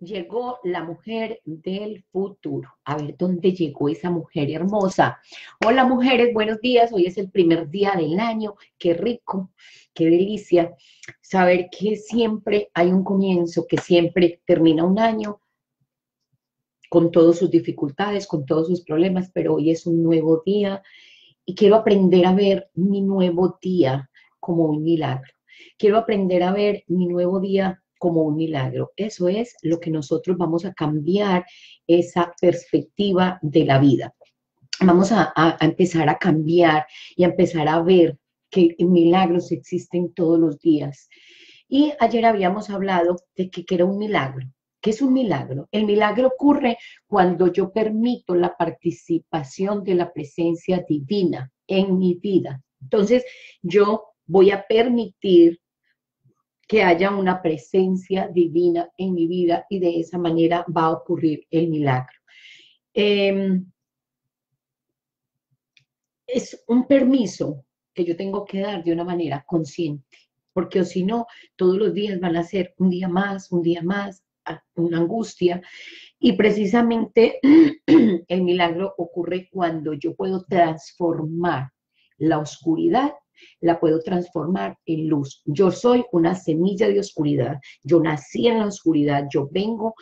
llegó la mujer del futuro. A ver, ¿dónde llegó esa mujer hermosa? Hola mujeres, buenos días. Hoy es el primer día del año. Qué rico, qué delicia saber que siempre hay un comienzo, que siempre termina un año con todas sus dificultades, con todos sus problemas, pero hoy es un nuevo día y quiero aprender a ver mi nuevo día como un milagro. Quiero aprender a ver mi nuevo día como un milagro. Eso es lo que nosotros vamos a cambiar, esa perspectiva de la vida. Vamos a, empezar a cambiar y a empezar a ver que milagros existen todos los días. Y ayer habíamos hablado de que, que era un milagro. ¿Qué es un milagro? El milagro ocurre cuando yo permito la participación de la presencia divina en mi vida. Entonces, yo voy a permitir que haya una presencia divina en mi vida y de esa manera va a ocurrir el milagro. Em, es un permiso que yo tengo que dar de una manera consciente, porque o si no, todos los días van a ser un día más, un día más, una angustia. Y precisamente el milagro ocurre cuando yo puedo transformar la oscuridad la puedo transformar en luz. Yo soy una semilla de oscuridad. Yo nací en la oscuridad. Yo vengo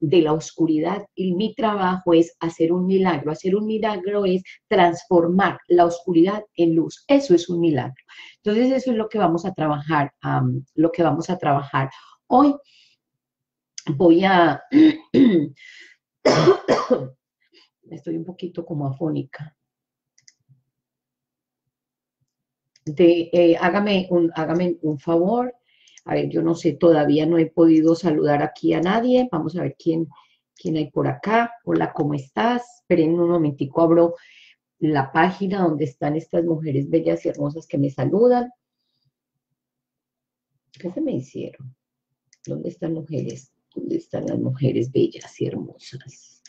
de la oscuridad y mi trabajo es hacer un milagro. Hacer un milagro es transformar la oscuridad en luz. Eso es un milagro. Entonces eso es lo que vamos a trabajar, lo que vamos a trabajar hoy. Voy a... Estoy un poquito como afónica. De, eh, hágame, un, favor. A ver, yo no sé, todavía no he podido saludar aquí a nadie. Vamos a ver quién, quién hay por acá. Hola, ¿cómo estás? Esperen un momentico, abro la página donde están estas mujeres bellas y hermosas que me saludan. ¿Qué se me hicieron? ¿Dónde están mujeres? ¿Dónde están las mujeres bellas y hermosas?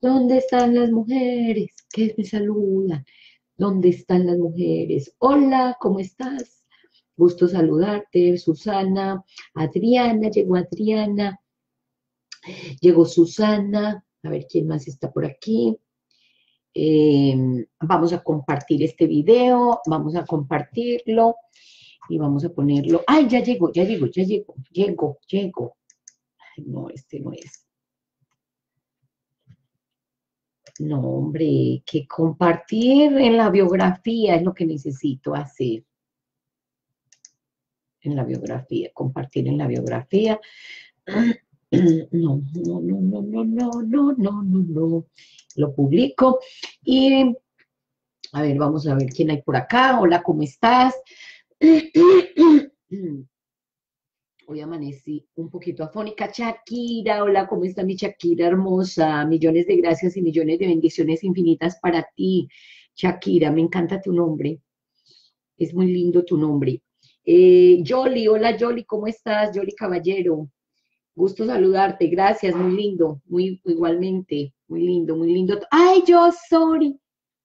¿Dónde están las mujeres que me saludan? ¿Dónde están las mujeres? Hola, ¿cómo estás? Gusto saludarte, Susana. Adriana, llegó Adriana. Llegó Susana. A ver quién más está por aquí. Em, vamos a compartir este video, vamos a compartirlo y vamos a ponerlo. ¡Ay, ya llegó, ya llegó, ya llegó, llegó, llegó! Ay, no, este no es. No, hombre, que compartir en la biografía es lo que necesito hacer. En la biografía, compartir en la biografía. No, no, no, no, no, no, no, no, no. Lo publico y a ver, vamos a ver quién hay por acá. Hola, ¿cómo estás? Hoy amanecí un poquito afónica. Shakira, hola, ¿cómo está mi Shakira hermosa? Millones de gracias y millones de bendiciones infinitas para ti, Shakira. Me encanta tu nombre. Es muy lindo tu nombre. Eh, Jolly, hola Jolly, ¿cómo estás? Jolly Caballero. Gusto saludarte, gracias, muy lindo, muy igualmente, muy lindo, muy lindo. Ay, yo, sorry,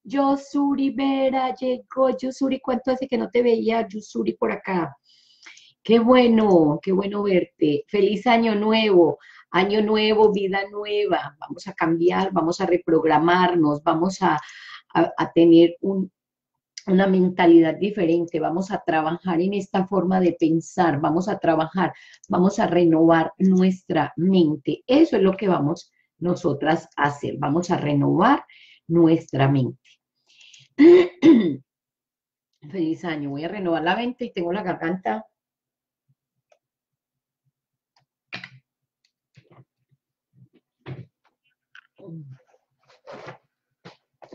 yo, Suri Vera, llegó, yo, Suri, ¿cuánto hace que no te veía, yo, Suri, por acá? Qué bueno, qué bueno verte. Feliz año nuevo, año nuevo, vida nueva. Vamos a cambiar, vamos a reprogramarnos, vamos a, tener una mentalidad diferente, vamos a trabajar en esta forma de pensar, vamos a trabajar, vamos a renovar nuestra mente. Eso es lo que vamos nosotras a hacer, vamos a renovar nuestra mente. Feliz año, voy a renovar la mente y tengo la garganta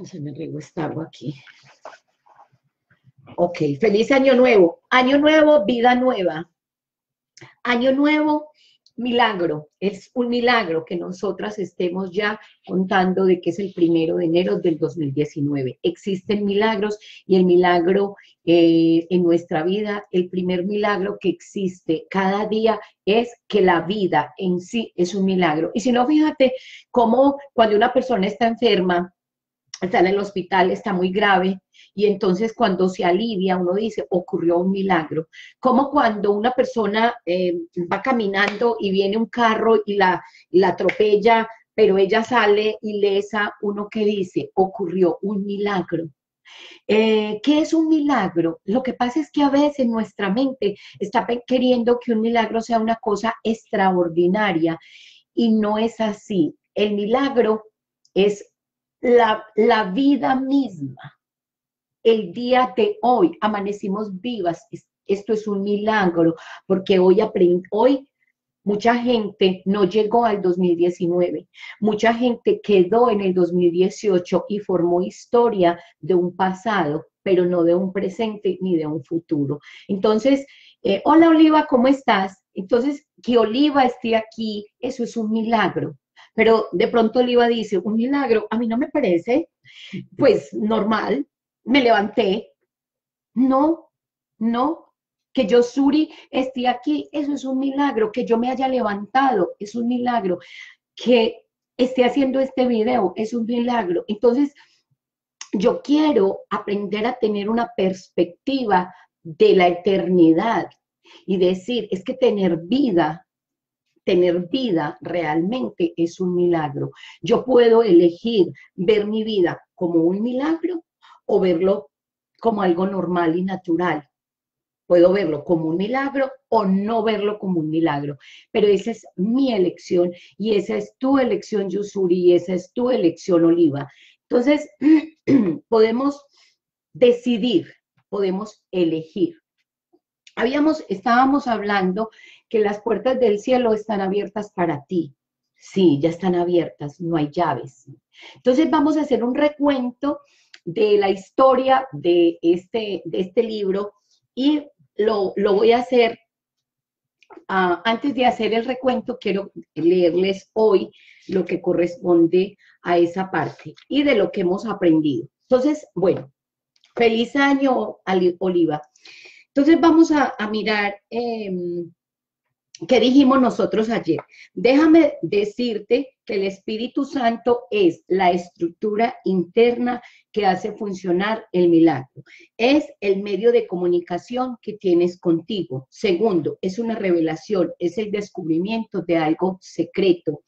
Se me regó esta agua aquí. Ok, feliz año nuevo. Año nuevo, vida nueva. Año nuevo, milagro. Es un milagro que nosotras estemos ya contando de que es el primero de enero del 2019. Existen milagros y el milagro eh, en nuestra vida, el primer milagro que existe cada día es que la vida en sí es un milagro. Y si no, fíjate cómo cuando una persona está enferma, está en el hospital, está muy grave, y entonces cuando se alivia uno dice, ocurrió un milagro. Como cuando una persona eh, va caminando y viene un carro y la, la atropella, pero ella sale ilesa, uno que dice, ocurrió un milagro. Eh, ¿Qué es un milagro? Lo que pasa es que a veces nuestra mente está queriendo que un milagro sea una cosa extraordinaria y no es así. El milagro es la, la vida misma. El día de hoy amanecimos vivas. Esto es un milagro porque hoy, hoy Mucha gente no llegó al 2019, mucha gente quedó en el 2018 y formó historia de un pasado, pero no de un presente ni de un futuro. Entonces, eh, hola Oliva, ¿cómo estás? Entonces, que Oliva esté aquí, eso es un milagro. Pero de pronto Oliva dice, un milagro, a mí no me parece, pues normal, me levanté. No, no, que yo, Suri, esté aquí, eso es un milagro. Que yo me haya levantado, es un milagro. Que esté haciendo este video, es un milagro. Entonces, yo quiero aprender a tener una perspectiva de la eternidad y decir, es que tener vida, tener vida realmente es un milagro. Yo puedo elegir ver mi vida como un milagro o verlo como algo normal y natural. Puedo verlo como un milagro o no verlo como un milagro, pero esa es mi elección y esa es tu elección, Yusuri, y esa es tu elección, Oliva. Entonces, podemos decidir, podemos elegir. Habíamos, estábamos hablando que las puertas del cielo están abiertas para ti. Sí, ya están abiertas, no hay llaves. Entonces vamos a hacer un recuento de la historia de este, de este libro y lo, voy a hacer. Ah, antes de hacer el recuento, quiero leerles hoy lo que corresponde a esa parte y de lo que hemos aprendido. Entonces, bueno, feliz año, Oliva. Entonces vamos a, mirar em, ¿Qué dijimos nosotros ayer? Déjame decirte que el Espíritu Santo es la estructura interna que hace funcionar el milagro. Es el medio de comunicación que tienes contigo. Segundo, es una revelación, es el descubrimiento de algo secreto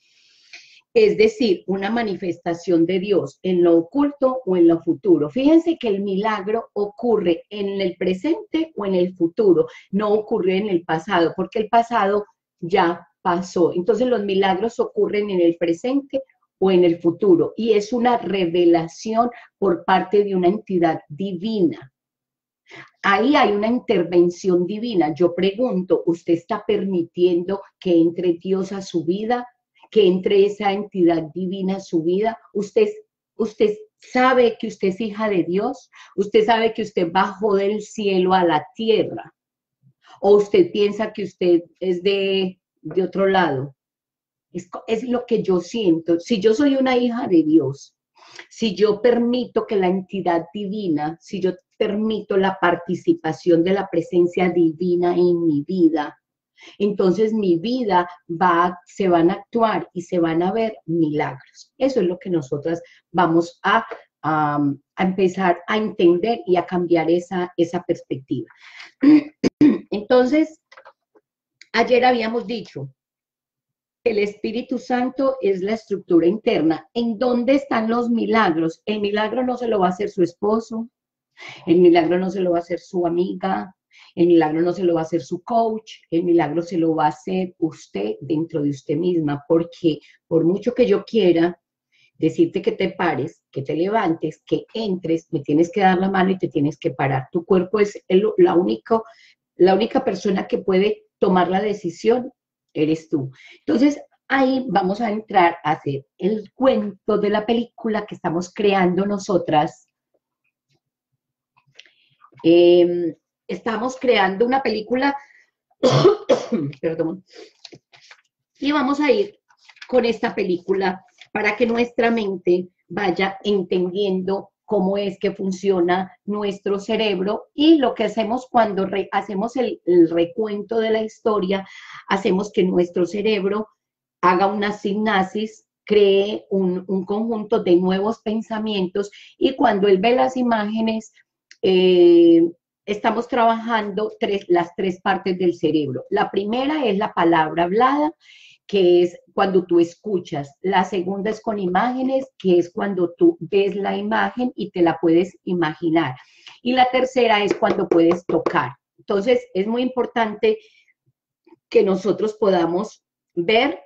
es decir, una manifestación de Dios en lo oculto o en lo futuro. Fíjense que el milagro ocurre en el presente o en el futuro, no ocurre en el pasado, porque el pasado ya pasó. Entonces los milagros ocurren en el presente o en el futuro y es una revelación por parte de una entidad divina. Ahí hay una intervención divina. Yo pregunto, ¿usted está permitiendo que entre Dios a su vida? Que entre esa entidad divina a su vida. Usted, usted sabe que usted es hija de Dios, usted sabe que usted bajó del cielo a la tierra, o usted piensa que usted es de, de otro lado. Es, es lo que yo siento. Si yo soy una hija de Dios, si yo permito que la entidad divina, si yo permito la participación de la presencia divina en mi vida, entonces mi vida va, se van a actuar y se van a ver milagros. Eso es lo que nosotras vamos a, empezar a entender y a cambiar esa, esa perspectiva. Entonces, ayer habíamos dicho, el Espíritu Santo es la estructura interna. ¿En dónde están los milagros? El milagro no se lo va a hacer su esposo, el milagro no se lo va a hacer su amiga, el milagro no se lo va a hacer su coach, el milagro se lo va a hacer usted dentro de usted misma, porque por mucho que yo quiera decirte que te pares, que te levantes, que entres, me tienes que dar la mano y te tienes que parar. Tu cuerpo es la, única, la única persona que puede tomar la decisión, eres tú. Entonces, ahí vamos a entrar a hacer el cuento de la película que estamos creando nosotras. Eh, estamos creando una película, perdón, y vamos a ir con esta película para que nuestra mente vaya entendiendo cómo es que funciona nuestro cerebro y lo que hacemos cuando hacemos el, recuento de la historia, hacemos que nuestro cerebro haga una sinapsis cree un, conjunto de nuevos pensamientos y cuando él ve las imágenes, eh, estamos trabajando tres, las tres partes del cerebro. La primera es la palabra hablada, que es cuando tú escuchas. La segunda es con imágenes, que es cuando tú ves la imagen y te la puedes imaginar. Y la tercera es cuando puedes tocar. Entonces, es muy importante que nosotros podamos ver,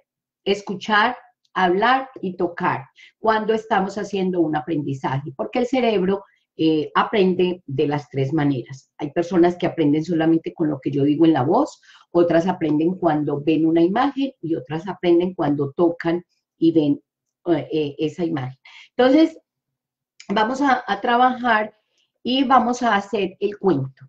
escuchar, hablar y tocar cuando estamos haciendo un aprendizaje, porque el cerebro eh, aprende de las tres maneras. Hay personas que aprenden solamente con lo que yo digo en la voz, otras aprenden cuando ven una imagen y otras aprenden cuando tocan y ven eh, eh, esa imagen. Entonces, vamos a, a trabajar y vamos a hacer el cuento.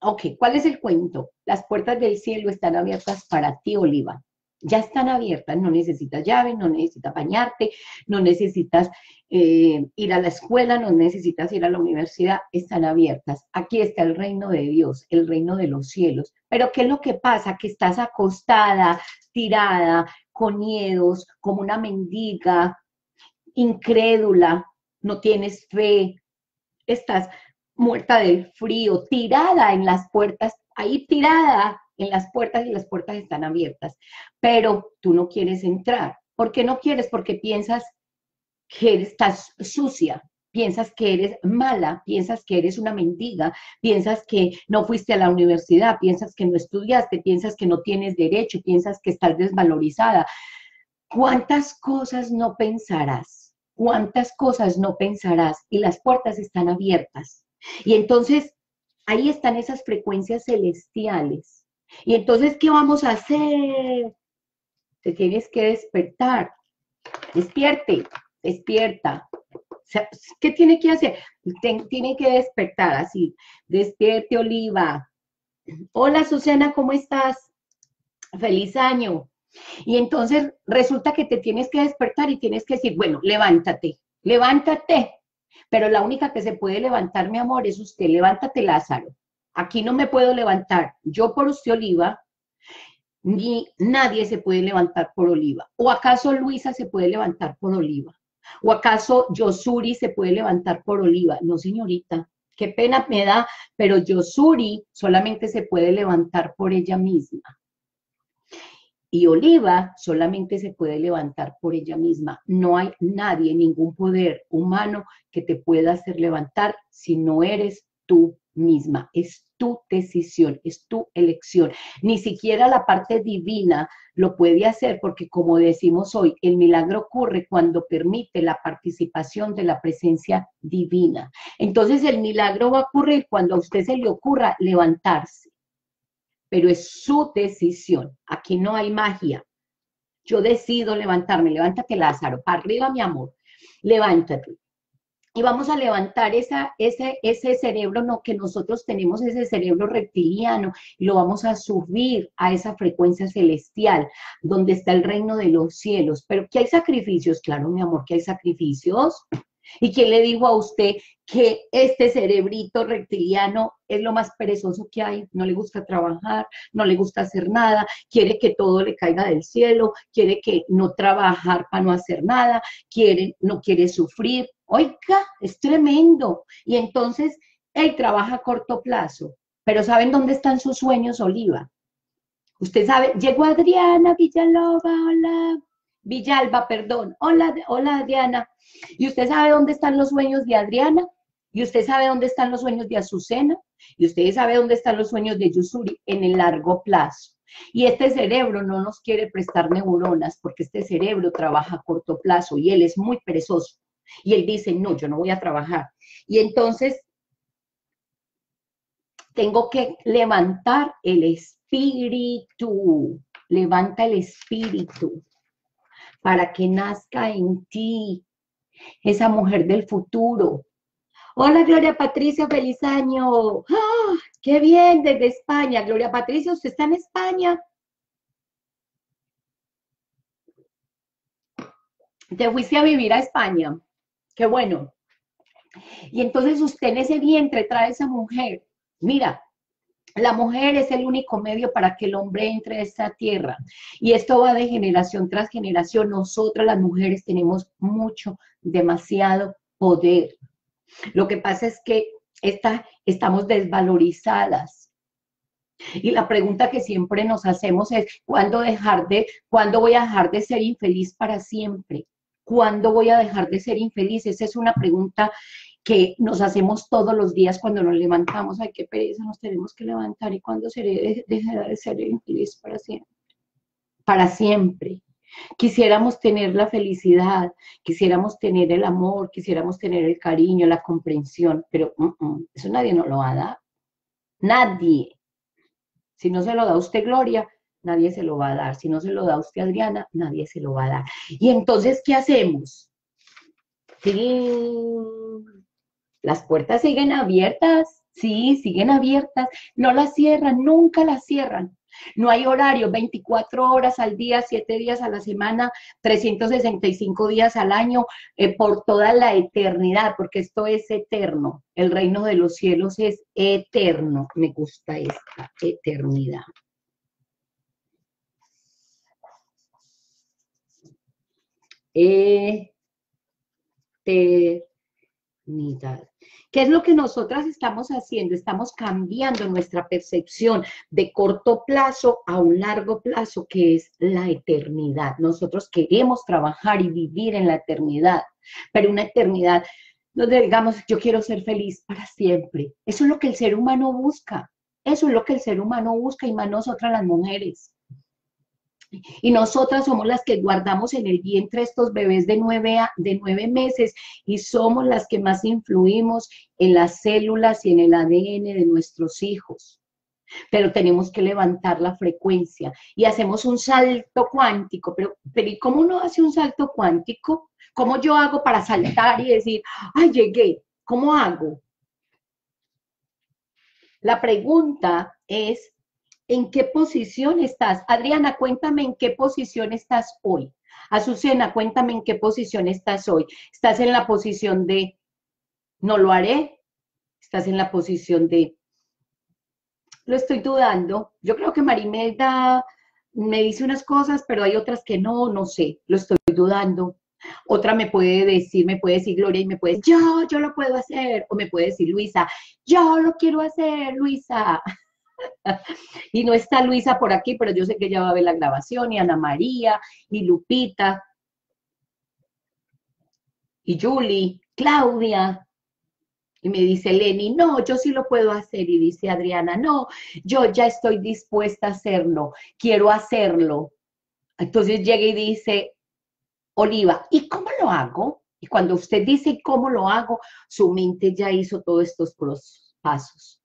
Ok, ¿cuál es el cuento? Las puertas del cielo están abiertas para ti, Oliva ya están abiertas, no necesitas llave, no necesitas bañarte, no necesitas eh, ir a la escuela, no necesitas ir a la universidad, están abiertas. Aquí está el reino de Dios, el reino de los cielos. Pero ¿qué es lo que pasa? Que estás acostada, tirada, con miedos, como una mendiga, incrédula, no tienes fe, estás muerta del frío, tirada en las puertas, ahí tirada en las puertas y las puertas están abiertas, pero tú no quieres entrar. ¿Por qué no quieres? Porque piensas que estás sucia, piensas que eres mala, piensas que eres una mendiga, piensas que no fuiste a la universidad, piensas que no estudiaste, piensas que no tienes derecho, piensas que estás desvalorizada. ¿Cuántas cosas no pensarás? ¿Cuántas cosas no pensarás? Y las puertas están abiertas. Y entonces ahí están esas frecuencias celestiales y entonces, ¿qué vamos a hacer? Te tienes que despertar. Despierte, despierta. ¿Qué tiene que hacer? tiene que despertar así. Despierte, Oliva. Hola, Susana, ¿cómo estás? Feliz año. Y entonces resulta que te tienes que despertar y tienes que decir, bueno, levántate, levántate. Pero la única que se puede levantar, mi amor, es usted. Levántate, Lázaro. Aquí no me puedo levantar yo por usted, Oliva, ni nadie se puede levantar por Oliva. ¿O acaso Luisa se puede levantar por Oliva? ¿O acaso Yosuri se puede levantar por Oliva? No, señorita, qué pena me da, pero Yosuri solamente se puede levantar por ella misma. Y Oliva solamente se puede levantar por ella misma. No hay nadie, ningún poder humano que te pueda hacer levantar si no eres tú misma. Es tu decisión, es tu elección. Ni siquiera la parte divina lo puede hacer porque como decimos hoy, el milagro ocurre cuando permite la participación de la presencia divina. Entonces el milagro va a ocurrir cuando a usted se le ocurra levantarse. Pero es su decisión. Aquí no hay magia. Yo decido levantarme. Levántate, Lázaro. Para arriba, mi amor. Levántate y vamos a levantar esa, ese, ese cerebro no, que nosotros tenemos, ese cerebro reptiliano, y lo vamos a subir a esa frecuencia celestial, donde está el reino de los cielos. Pero que hay sacrificios, claro, mi amor, que hay sacrificios. ¿Y quién le dijo a usted que este cerebrito reptiliano es lo más perezoso que hay? No le gusta trabajar, no le gusta hacer nada, quiere que todo le caiga del cielo, quiere que no trabajar para no hacer nada, quiere, no quiere sufrir, Oiga, es tremendo. Y entonces él trabaja a corto plazo. Pero ¿saben dónde están sus sueños, Oliva? Usted sabe, llegó Adriana Villalova, hola. Villalba, perdón. Hola, hola Adriana. ¿Y usted sabe dónde están los sueños de Adriana? ¿Y usted sabe dónde están los sueños de Azucena? ¿Y usted sabe dónde están los sueños de Yusuri? En el largo plazo. Y este cerebro no nos quiere prestar neuronas porque este cerebro trabaja a corto plazo y él es muy perezoso. Y él dice, no, yo no voy a trabajar. Y entonces tengo que levantar el espíritu, levanta el espíritu para que nazca en ti esa mujer del futuro. Hola Gloria Patricia, feliz año. ¡Ah! ¡Qué bien! Desde España. Gloria Patricia, ¿usted está en España? Te fuiste a vivir a España. Qué bueno. Y entonces usted en ese vientre trae esa mujer. Mira, La mujer es el único medio para que el hombre entre a esta tierra. Y esto va de generación tras generación. Nosotras las mujeres tenemos mucho, demasiado poder. Lo que pasa es que estamos desvalorizadas. Y la pregunta que siempre nos hacemos es, ¿cuándo, dejar de, ¿cuándo voy a dejar de ser infeliz para siempre? ¿Cuándo voy a dejar de ser infeliz? Esa es una pregunta que nos hacemos todos los días cuando nos levantamos. Ay, qué pereza, nos tenemos que levantar. ¿Y cuándo seré, dejará de ser infeliz para siempre? Para siempre. Quisiéramos tener la felicidad, quisiéramos tener el amor, quisiéramos tener el cariño, la comprensión, pero eso nadie nos lo va a dar. Nadie. Si no se lo da usted, Gloria, nadie se lo va a dar. Si no se lo da usted, Adriana, nadie se lo va a dar. Y entonces, ¿qué hacemos? Las puertas siguen abiertas, sí, siguen abiertas, no las cierran, nunca las cierran. No hay horario, 24 horas al día, 7 días a la semana, 365 días al año, eh, por toda la eternidad, porque esto es eterno. El reino de los cielos es eterno. Me gusta esta eternidad. Eternidad. ¿Qué es lo que nosotras estamos haciendo? Estamos cambiando nuestra percepción de corto plazo a un largo plazo, que es la eternidad. Nosotros queremos trabajar y vivir en la eternidad, pero una eternidad donde digamos, yo quiero ser feliz para siempre. Eso es lo que el ser humano busca. Eso es lo que el ser humano busca y más nosotras las mujeres. Y nosotras somos las que guardamos en el vientre estos bebés de nueve, de nueve meses y somos las que más influimos en las células y en el ADN de nuestros hijos. Pero tenemos que levantar la frecuencia y hacemos un salto cuántico. Pero, pero ¿y cómo uno hace un salto cuántico? ¿Cómo yo hago para saltar y decir, ay, llegué? ¿Cómo hago? La pregunta es, ¿En qué posición estás? Adriana, cuéntame en qué posición estás hoy. Azucena, cuéntame en qué posición estás hoy. ¿Estás en la posición de no lo haré? ¿Estás en la posición de lo estoy dudando? Yo creo que Marimelda me dice unas cosas, pero hay otras que no, no sé, lo estoy dudando. Otra me puede decir, me puede decir Gloria y me puede decir, yo, yo lo puedo hacer. O me puede decir Luisa, yo lo quiero hacer, Luisa. Y no está Luisa por aquí, pero yo sé que ella va a ver la grabación, y Ana María, y Lupita, y Julie, Claudia. Y me dice Lenny, no, yo sí lo puedo hacer. Y dice Adriana, no, yo ya estoy dispuesta a hacerlo, quiero hacerlo. Entonces llega y dice, Oliva, ¿y cómo lo hago? Y cuando usted dice cómo lo hago, su mente ya hizo todos estos pasos.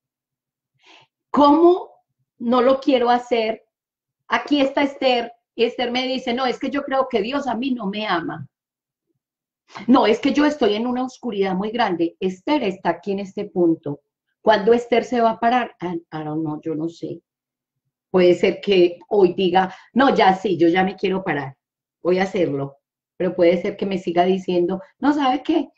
¿Cómo no lo quiero hacer? Aquí está Esther y Esther me dice, no, es que yo creo que Dios a mí no me ama. No, es que yo estoy en una oscuridad muy grande. Esther está aquí en este punto. ¿Cuándo Esther se va a parar? Ah, no, yo no sé. Puede ser que hoy diga, no, ya sí, yo ya me quiero parar, voy a hacerlo. Pero puede ser que me siga diciendo, no, ¿sabe qué?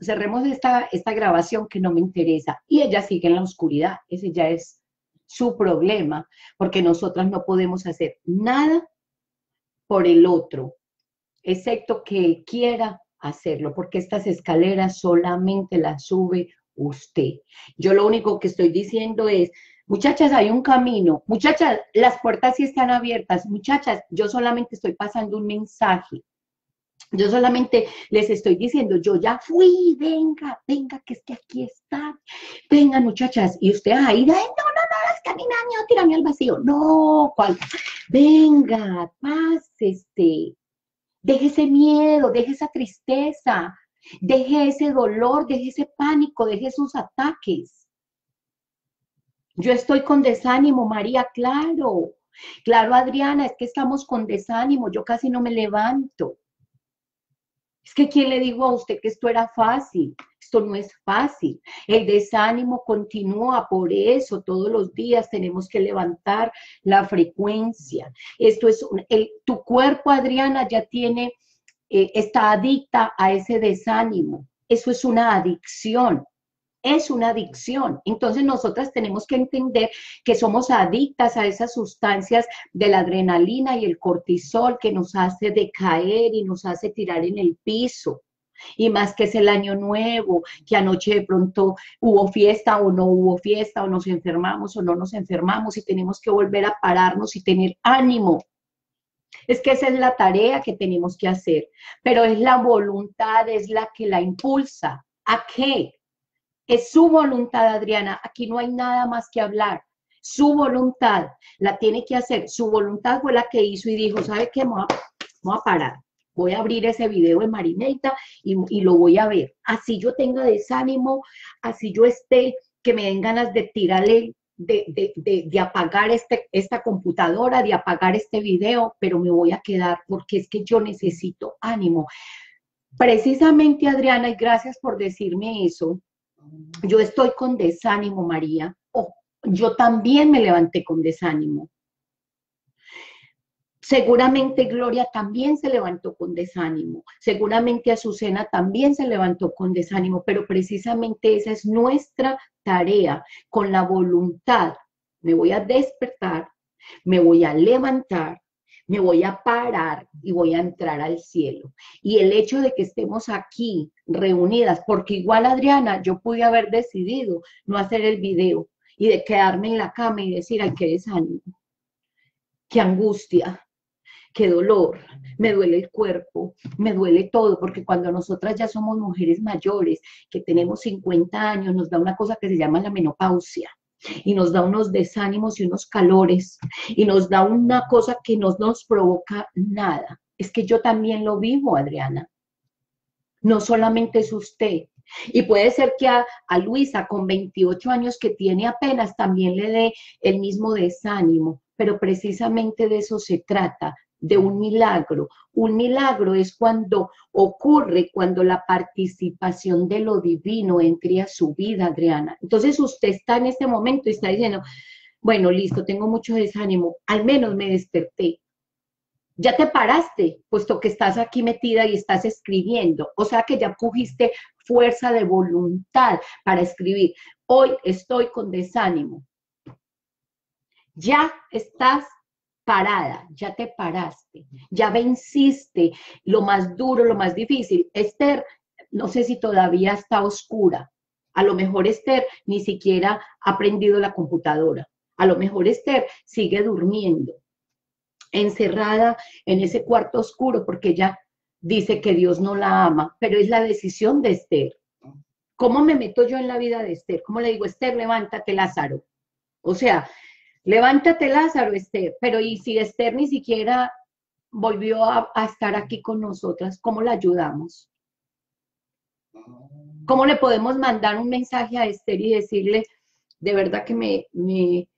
Cerremos esta, esta grabación que no me interesa. Y ella sigue en la oscuridad. Ese ya es su problema, porque nosotras no podemos hacer nada por el otro, excepto que él quiera hacerlo, porque estas escaleras solamente las sube usted. Yo lo único que estoy diciendo es, muchachas, hay un camino, muchachas, las puertas sí están abiertas, muchachas, yo solamente estoy pasando un mensaje. Yo solamente les estoy diciendo, yo ya fui, venga, venga, que es que aquí está. Vengan, muchachas, y usted ahí, no, no, no, es que a mí me al vacío. No, ¿cuál? Venga, pásese. Deje ese miedo, deje esa tristeza, deje ese dolor, deje ese pánico, deje sus ataques. Yo estoy con desánimo, María, claro. Claro, Adriana, es que estamos con desánimo, yo casi no me levanto. Es que ¿quién le dijo a usted que esto era fácil? Esto no es fácil. El desánimo continúa, por eso todos los días tenemos que levantar la frecuencia. Esto es, el, tu cuerpo, Adriana, ya tiene, eh, está adicta a ese desánimo. Eso es una adicción. es una adicción. Entonces nosotras tenemos que entender que somos adictas a esas sustancias de la adrenalina y el cortisol que nos hace decaer y nos hace tirar en el piso. Y más que es el año nuevo, que anoche de pronto hubo fiesta o no hubo fiesta, o nos enfermamos o no nos enfermamos y tenemos que volver a pararnos y tener ánimo. Es que esa es la tarea que tenemos que hacer, pero es la voluntad, es la que la impulsa. ¿A qué? Es su voluntad, Adriana. Aquí no hay nada más que hablar. Su voluntad la tiene que hacer. Su voluntad fue la que hizo y dijo, ¿sabe qué? Vamos a, parar. Voy a abrir ese video de Marineta y, lo voy a ver. Así yo tenga desánimo, así yo esté, que me den ganas de tirarle de, de, apagar este, esta computadora, de apagar este video, pero me voy a quedar porque es que yo necesito ánimo. Precisamente, Adriana, y gracias por decirme eso, yo estoy con desánimo, María. Oh, yo también me levanté con desánimo. Seguramente Gloria también se levantó con desánimo. Seguramente Azucena también se levantó con desánimo, pero precisamente esa es nuestra tarea, con la voluntad. Me voy a despertar, me voy a levantar, me voy a parar y voy a entrar al cielo. Y el hecho de que estemos aquí reunidas, porque igual Adriana, yo pude haber decidido no hacer el video y de quedarme en la cama y decir, ay, qué desánimo, qué angustia, qué dolor, me duele el cuerpo, me duele todo, porque cuando nosotras ya somos mujeres mayores, que tenemos 50 años, nos da una cosa que se llama la menopausia y nos da unos desánimos y unos calores y nos da una cosa que no nos provoca nada. Es que yo también lo vivo, Adriana. No solamente es usted. Y puede ser que a, a Luisa, con 28 años que tiene apenas, también le dé el mismo desánimo, pero precisamente de eso se trata, de un milagro. Un milagro es cuando ocurre, cuando la participación de lo divino entre a su vida, Adriana. Entonces usted está en este momento y está diciendo, bueno, listo, tengo mucho desánimo, al menos me desperté. Ya te paraste, puesto que estás aquí metida y estás escribiendo. O sea que ya cogiste fuerza de voluntad para escribir. Hoy estoy con desánimo. Ya estás parada, ya te paraste, ya venciste lo más duro, lo más difícil. Esther, no sé si todavía está oscura. A lo mejor Esther ni siquiera ha aprendido la computadora. A lo mejor Esther sigue durmiendo, encerrada en ese cuarto oscuro porque ella dice que Dios no la ama, pero es la decisión de Esther. ¿Cómo me meto yo en la vida de Esther? ¿Cómo le digo, Esther, levántate, Lázaro? O sea, Levántate, Lázaro, Esther. Pero ¿y si Esther ni siquiera volvió a, estar aquí con nosotras? ¿Cómo la ayudamos? ¿Cómo le podemos mandar un mensaje a Esther y decirle, de verdad que me, me,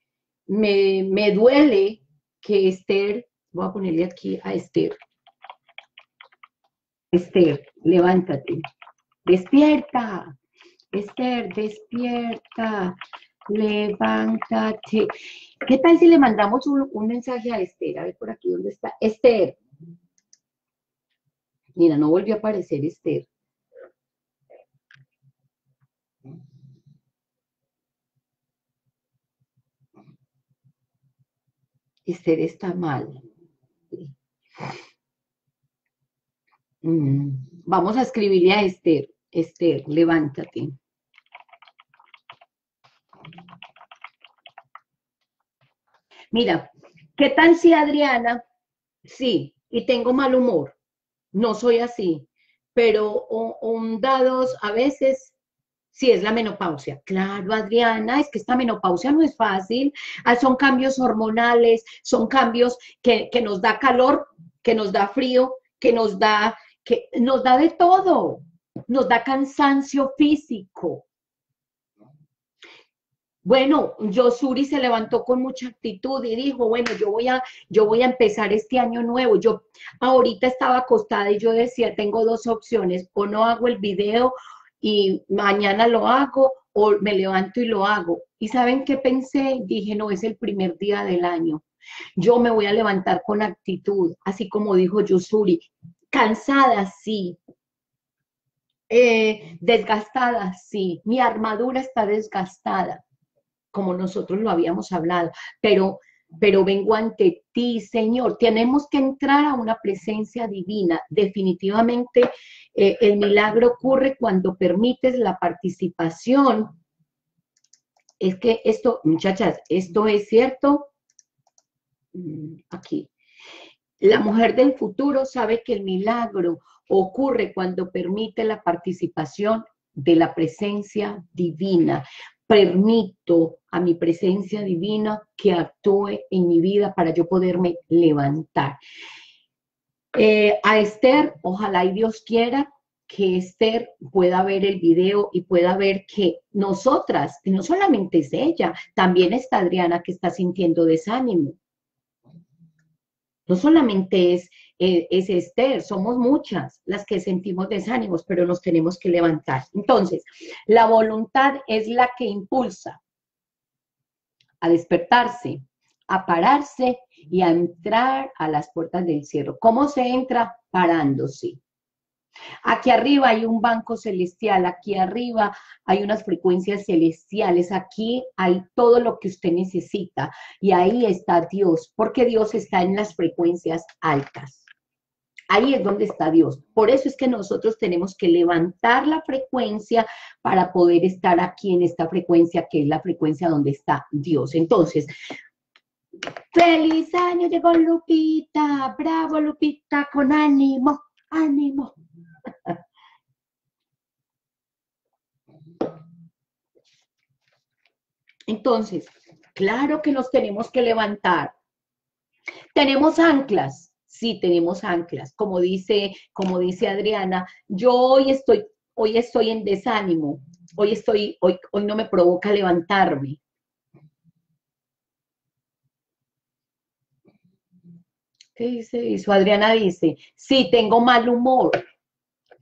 me duele que Esther, voy a ponerle aquí a Esther. Esther, levántate. Despierta. Esther, despierta levántate. ¿Qué tal si le mandamos un, mensaje a Esther? A ver por aquí, ¿dónde está? Esther. Mira, no volvió a aparecer Esther. Esther está mal. Mm, vamos a escribirle a Esther. Esther, levántate. Mira, ¿qué tal si Adriana? Sí, y tengo mal humor. No soy así, pero un dados a veces sí es la menopausia. Claro, Adriana, es que esta menopausia no es fácil. Ah, son cambios hormonales, son cambios que, que nos da calor, que nos da frío, que nos da, que nos da de todo. Nos da cansancio físico, bueno, Yosuri se levantó con mucha actitud y dijo, bueno, yo voy a, yo voy a empezar este año nuevo. Yo ahorita estaba acostada y yo decía, tengo dos opciones, o no hago el video y mañana lo hago, o me levanto y lo hago. ¿Y saben qué pensé? Dije, no, es el primer día del año. Yo me voy a levantar con actitud, así como dijo Yosuri, cansada, sí, Eh, desgastada, sí, mi armadura está desgastada, como nosotros lo habíamos hablado, pero, pero vengo ante ti, Señor. Tenemos que entrar a una presencia divina. Definitivamente eh, el milagro ocurre cuando permites la participación. Es que esto, muchachas, esto es cierto. Mm, aquí. La mujer del futuro sabe que el milagro ocurre cuando permite la participación de la presencia divina. Permito a mi presencia divina que actúe en mi vida para yo poderme levantar. Eh, a Esther, ojalá y Dios quiera que Esther pueda ver el video y pueda ver que nosotras, y no solamente es ella, también está Adriana que está sintiendo desánimo. No solamente es eh, es Esther, somos muchas las que sentimos desánimos, pero nos tenemos que levantar. Entonces, la voluntad es la que impulsa a despertarse, a pararse y a entrar a las puertas del cielo. ¿Cómo se entra? Parándose. Aquí arriba hay un banco celestial, aquí arriba hay unas frecuencias celestiales, aquí hay todo lo que usted necesita y ahí está Dios, porque Dios está en las frecuencias altas. Ahí es donde está Dios. Por eso es que nosotros tenemos que levantar la frecuencia para poder estar aquí en esta frecuencia, que es la frecuencia donde está Dios. Entonces, feliz año, llegó Lupita. Bravo, Lupita, con ánimo, ánimo. Entonces, claro que nos tenemos que levantar. Tenemos anclas sí tenemos anclas. Como dice, como dice Adriana, yo hoy estoy, hoy estoy en desánimo, hoy estoy, hoy, hoy no me provoca levantarme. ¿Qué dice eso? Adriana dice, sí, tengo mal humor.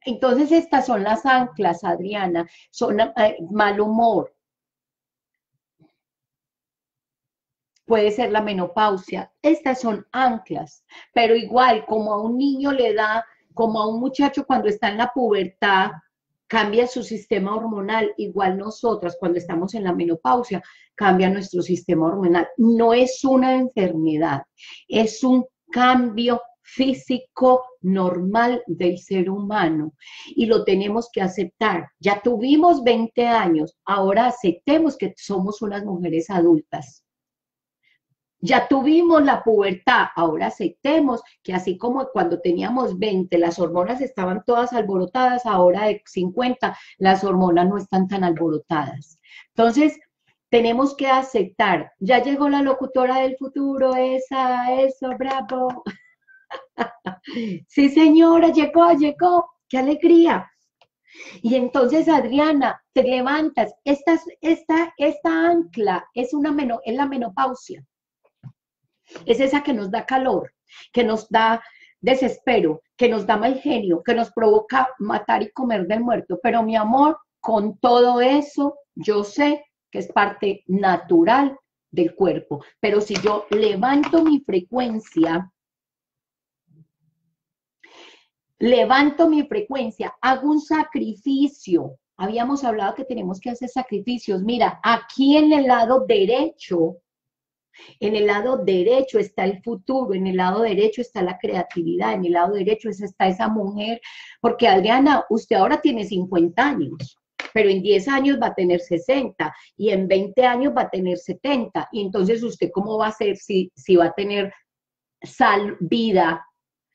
Entonces estas son las anclas, Adriana, son eh, mal humor. Puede ser la menopausia. Estas son anclas, pero igual como a un niño le da, como a un muchacho cuando está en la pubertad, cambia su sistema hormonal, igual nosotras cuando estamos en la menopausia, cambia nuestro sistema hormonal. No es una enfermedad, es un cambio físico normal del ser humano y lo tenemos que aceptar. Ya tuvimos 20 años, ahora aceptemos que somos unas mujeres adultas. Ya tuvimos la pubertad, ahora aceptemos que así como cuando teníamos 20 las hormonas estaban todas alborotadas, ahora de 50 las hormonas no están tan alborotadas. Entonces, tenemos que aceptar, ya llegó la locutora del futuro, esa, eso, bravo. sí, señora, llegó, llegó, qué alegría. Y entonces, Adriana, te levantas, esta, esta, esta ancla es, una es la menopausia. Es esa que nos da calor, que nos da desespero, que nos da mal genio, que nos provoca matar y comer del muerto. Pero mi amor, con todo eso, yo sé que es parte natural del cuerpo. Pero si yo levanto mi frecuencia, levanto mi frecuencia, hago un sacrificio. Habíamos hablado que tenemos que hacer sacrificios. Mira, aquí en el lado derecho en el lado derecho está el futuro, en el lado derecho está la creatividad, en el lado derecho está esa mujer, porque Adriana, usted ahora tiene 50 años, pero en 10 años va a tener 60 y en 20 años va a tener 70. Y entonces usted cómo va a ser si, si va a tener sal, vida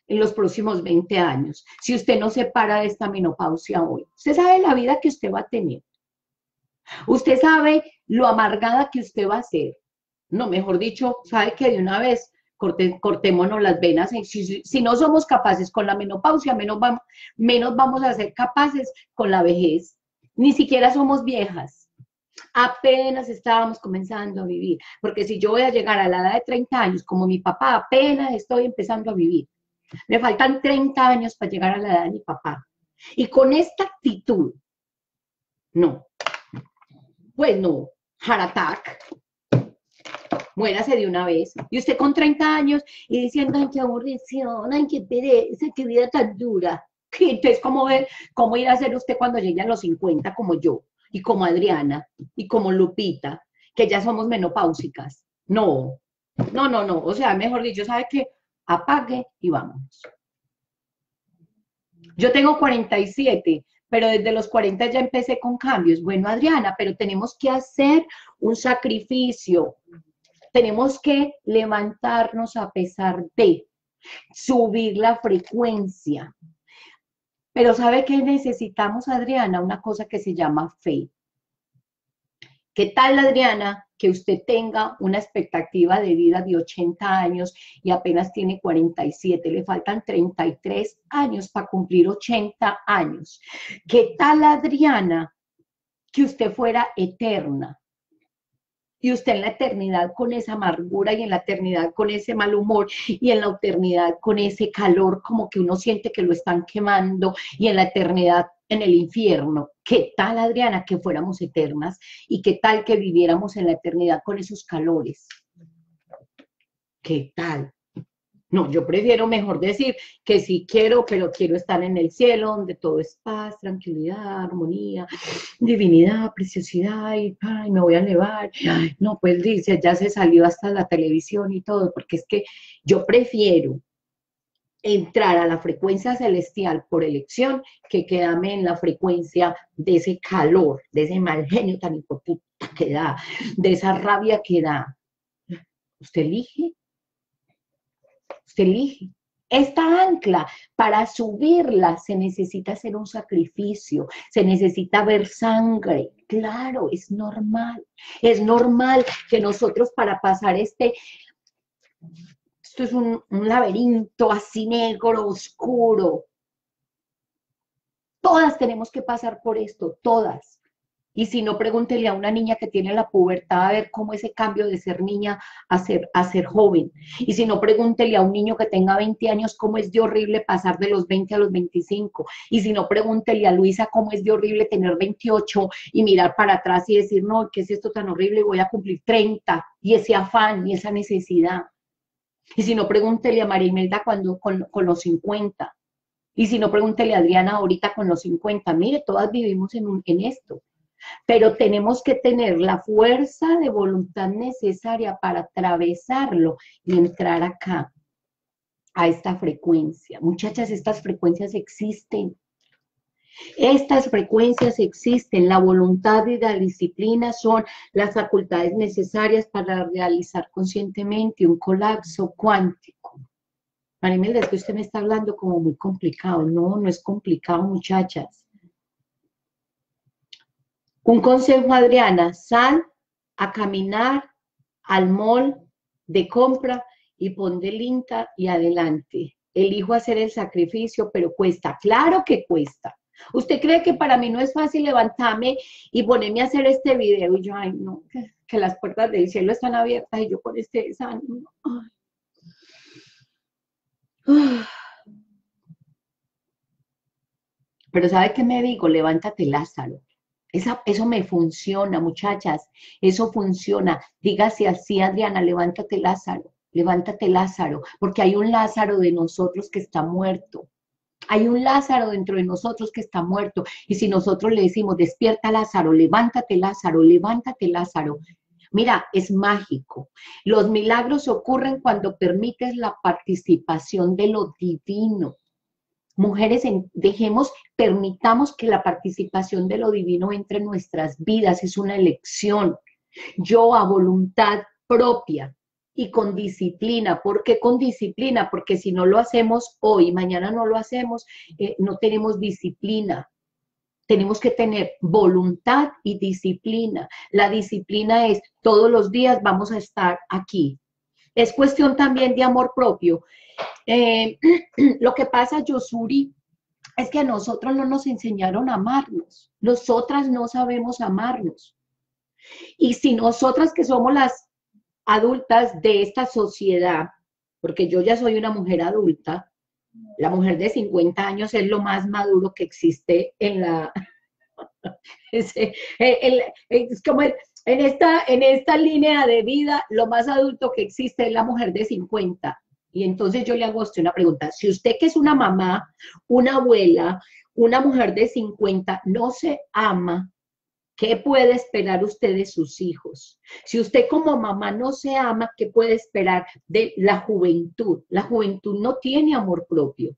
en los próximos 20 años, si usted no se para de esta menopausia hoy. Usted sabe la vida que usted va a tener. Usted sabe lo amargada que usted va a ser no, mejor dicho, sabe que de una vez cortémonos las venas. Si, no somos capaces con la menopausia, menos vamos, menos vamos a ser capaces con la vejez. Ni siquiera somos viejas. Apenas estábamos comenzando a vivir. Porque si yo voy a llegar a la edad de 30 años, como mi papá, apenas estoy empezando a vivir. Me faltan 30 años para llegar a la edad de mi papá. Y con esta actitud, no. Pues no, heart attack, muérase de una vez. Y usted con 30 años y diciendo, ay, qué aburrición, ay, qué pereza, qué vida tan dura. Entonces, ¿cómo, ve, ¿cómo irá a ser usted cuando llegue a los 50 como yo? Y como Adriana, y como Lupita, que ya somos menopáusicas. No, no, no, no. O sea, mejor dicho, ¿sabe qué? Apague y vámonos. Yo tengo 47, pero desde los 40 ya empecé con cambios. Bueno, Adriana, pero tenemos que hacer un sacrificio. Tenemos que levantarnos a pesar de subir la frecuencia. Pero ¿sabe qué necesitamos, Adriana? Una cosa que se llama fe. ¿Qué tal, Adriana, que usted tenga una expectativa de vida de 80 años y apenas tiene 47? Le faltan 33 años para cumplir 80 años. ¿Qué tal, Adriana, que usted fuera eterna? Y usted en la eternidad con esa amargura y en la eternidad con ese mal humor y en la eternidad con ese calor como que uno siente que lo están quemando y en la eternidad en el infierno. ¿Qué tal, Adriana, que fuéramos eternas y qué tal que viviéramos en la eternidad con esos calores? ¿Qué tal? No, yo prefiero mejor decir que sí quiero, pero quiero estar en el cielo, donde todo es paz, tranquilidad, armonía, divinidad, preciosidad, y me voy a elevar. no, pues dice, ya se salió hasta la televisión y todo, porque es que yo prefiero entrar a la frecuencia celestial por elección que quedarme en la frecuencia de ese calor, de ese mal genio tan importante que da, de esa rabia que da. Usted elige Usted elige. Esta ancla, para subirla se necesita hacer un sacrificio, se necesita ver sangre. Claro, es normal. Es normal que nosotros para pasar este, esto es un, un laberinto así negro, oscuro. Todas tenemos que pasar por esto, todas. Y si no, pregúntele a una niña que tiene la pubertad a ver cómo ese cambio de ser niña a ser, a ser joven. Y si no, pregúntele a un niño que tenga 20 años cómo es de horrible pasar de los 20 a los 25. Y si no, pregúntele a Luisa cómo es de horrible tener 28 y mirar para atrás y decir, no, ¿qué es esto tan horrible? Voy a cumplir 30. Y ese afán y esa necesidad. Y si no, pregúntele a María Imelda cuando, con, con los 50. Y si no, pregúntele a Adriana ahorita con los 50. Mire, todas vivimos en, un, en esto pero tenemos que tener la fuerza de voluntad necesaria para atravesarlo y entrar acá, a esta frecuencia. Muchachas, estas frecuencias existen. Estas frecuencias existen, la voluntad y la disciplina son las facultades necesarias para realizar conscientemente un colapso cuántico. Marimelda, es que usted me está hablando como muy complicado. No, no es complicado, muchachas. Un consejo, Adriana, sal a caminar al mall de compra y pon del Inca y adelante. Elijo hacer el sacrificio, pero cuesta. Claro que cuesta. ¿Usted cree que para mí no es fácil levantarme y ponerme a hacer este video? Y yo, ay, no, que, las puertas del cielo están abiertas y yo con este desánimo. Pero ¿sabe qué me digo? Levántate, Lázaro eso me funciona, muchachas, eso funciona. Dígase así, Adriana, levántate Lázaro, levántate Lázaro, porque hay un Lázaro de nosotros que está muerto. Hay un Lázaro dentro de nosotros que está muerto. Y si nosotros le decimos, despierta Lázaro, levántate Lázaro, levántate Lázaro, Mira, es mágico. Los milagros ocurren cuando permites la participación de lo divino. Mujeres, dejemos, permitamos que la participación de lo divino entre en nuestras vidas, es una elección. Yo a voluntad propia y con disciplina. ¿Por qué con disciplina? Porque si no lo hacemos hoy, mañana no lo hacemos, eh, no tenemos disciplina. Tenemos que tener voluntad y disciplina. La disciplina es todos los días vamos a estar aquí. Es cuestión también de amor propio. Eh, lo que pasa, Yosuri, es que a nosotros no nos enseñaron a amarnos. Nosotras no sabemos amarnos. Y si nosotras que somos las adultas de esta sociedad, porque yo ya soy una mujer adulta, la mujer de 50 años es lo más maduro que existe en la... es, como en, esta, en esta línea de vida, lo más adulto que existe es la mujer de 50 Y entonces yo le hago usted una pregunta. Si usted que es una mamá, una abuela, una mujer de 50, no se ama, ¿qué puede esperar usted de sus hijos? Si usted como mamá no se ama, ¿qué puede esperar de la juventud? La juventud no tiene amor propio.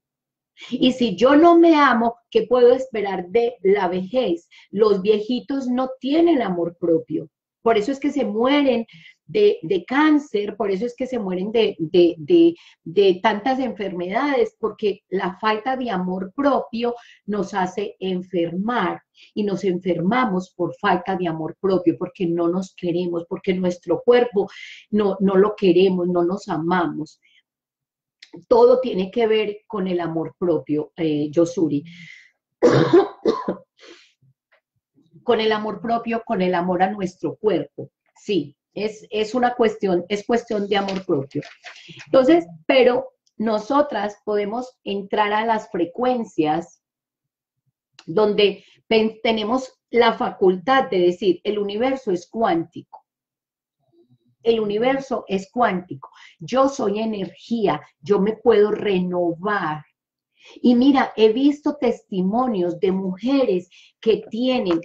Y si yo no me amo, ¿qué puedo esperar de la vejez? Los viejitos no tienen amor propio. Por eso es que se mueren de, cáncer, por eso es que se mueren de, de, tantas enfermedades, porque la falta de amor propio nos hace enfermar y nos enfermamos por falta de amor propio, porque no nos queremos, porque nuestro cuerpo no, no lo queremos, no nos amamos todo tiene que ver con el amor propio, eh, Yosuri. con el amor propio, con el amor a nuestro cuerpo. Sí, es, es una cuestión, es cuestión de amor propio. Entonces, pero nosotras podemos entrar a las frecuencias donde tenemos la facultad de decir, el universo es cuántico el universo es cuántico. Yo soy energía, yo me puedo renovar. Y mira, he visto testimonios de mujeres que tienen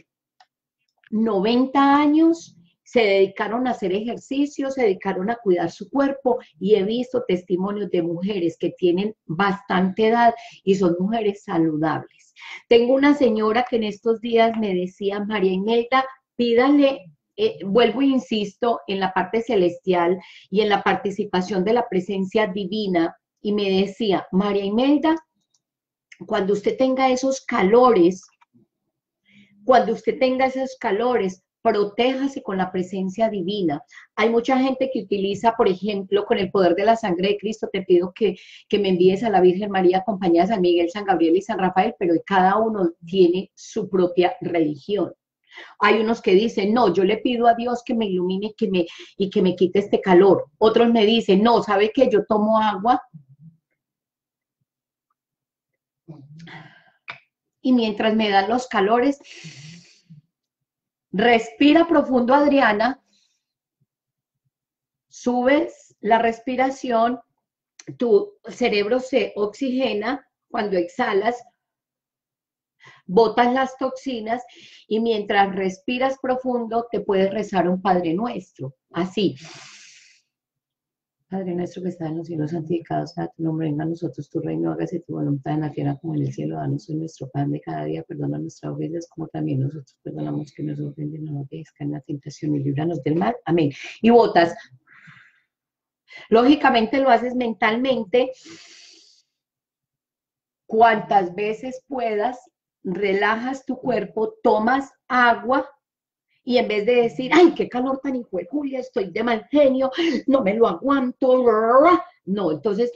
90 años, se dedicaron a hacer ejercicio, se dedicaron a cuidar su cuerpo y he visto testimonios de mujeres que tienen bastante edad y son mujeres saludables. Tengo una señora que en estos días me decía, María Imelda, pídale eh, vuelvo e insisto en la parte celestial y en la participación de la presencia divina, y me decía, María Imelda, cuando usted tenga esos calores, cuando usted tenga esos calores, protéjase con la presencia divina. Hay mucha gente que utiliza, por ejemplo, con el poder de la sangre de Cristo, te pido que, que me envíes a la Virgen María acompañada de San Miguel, San Gabriel y San Rafael, pero cada uno tiene su propia religión. Hay unos que dicen, no, yo le pido a Dios que me ilumine que me, y que me quite este calor. Otros me dicen, no, ¿sabe que yo tomo agua? Y mientras me dan los calores, respira profundo, Adriana, subes la respiración, tu cerebro se oxigena cuando exhalas, botas las toxinas y mientras respiras profundo te puedes rezar un Padre Nuestro, así. Padre nuestro que estás en los cielos, santificado sea tu nombre, venga a nosotros tu reino, hágase tu voluntad en la tierra como en el cielo, danos hoy nuestro pan de cada día, perdona nuestras ofensas como también nosotros perdonamos que nos ofenden, no nos dejes caer en la tentación y líbranos del mal. Amén. Y botas. Lógicamente lo haces mentalmente cuantas veces puedas relajas tu cuerpo, tomas agua y en vez de decir, ay, qué calor tan hijo Julia, estoy de mal genio, no me lo aguanto, no, entonces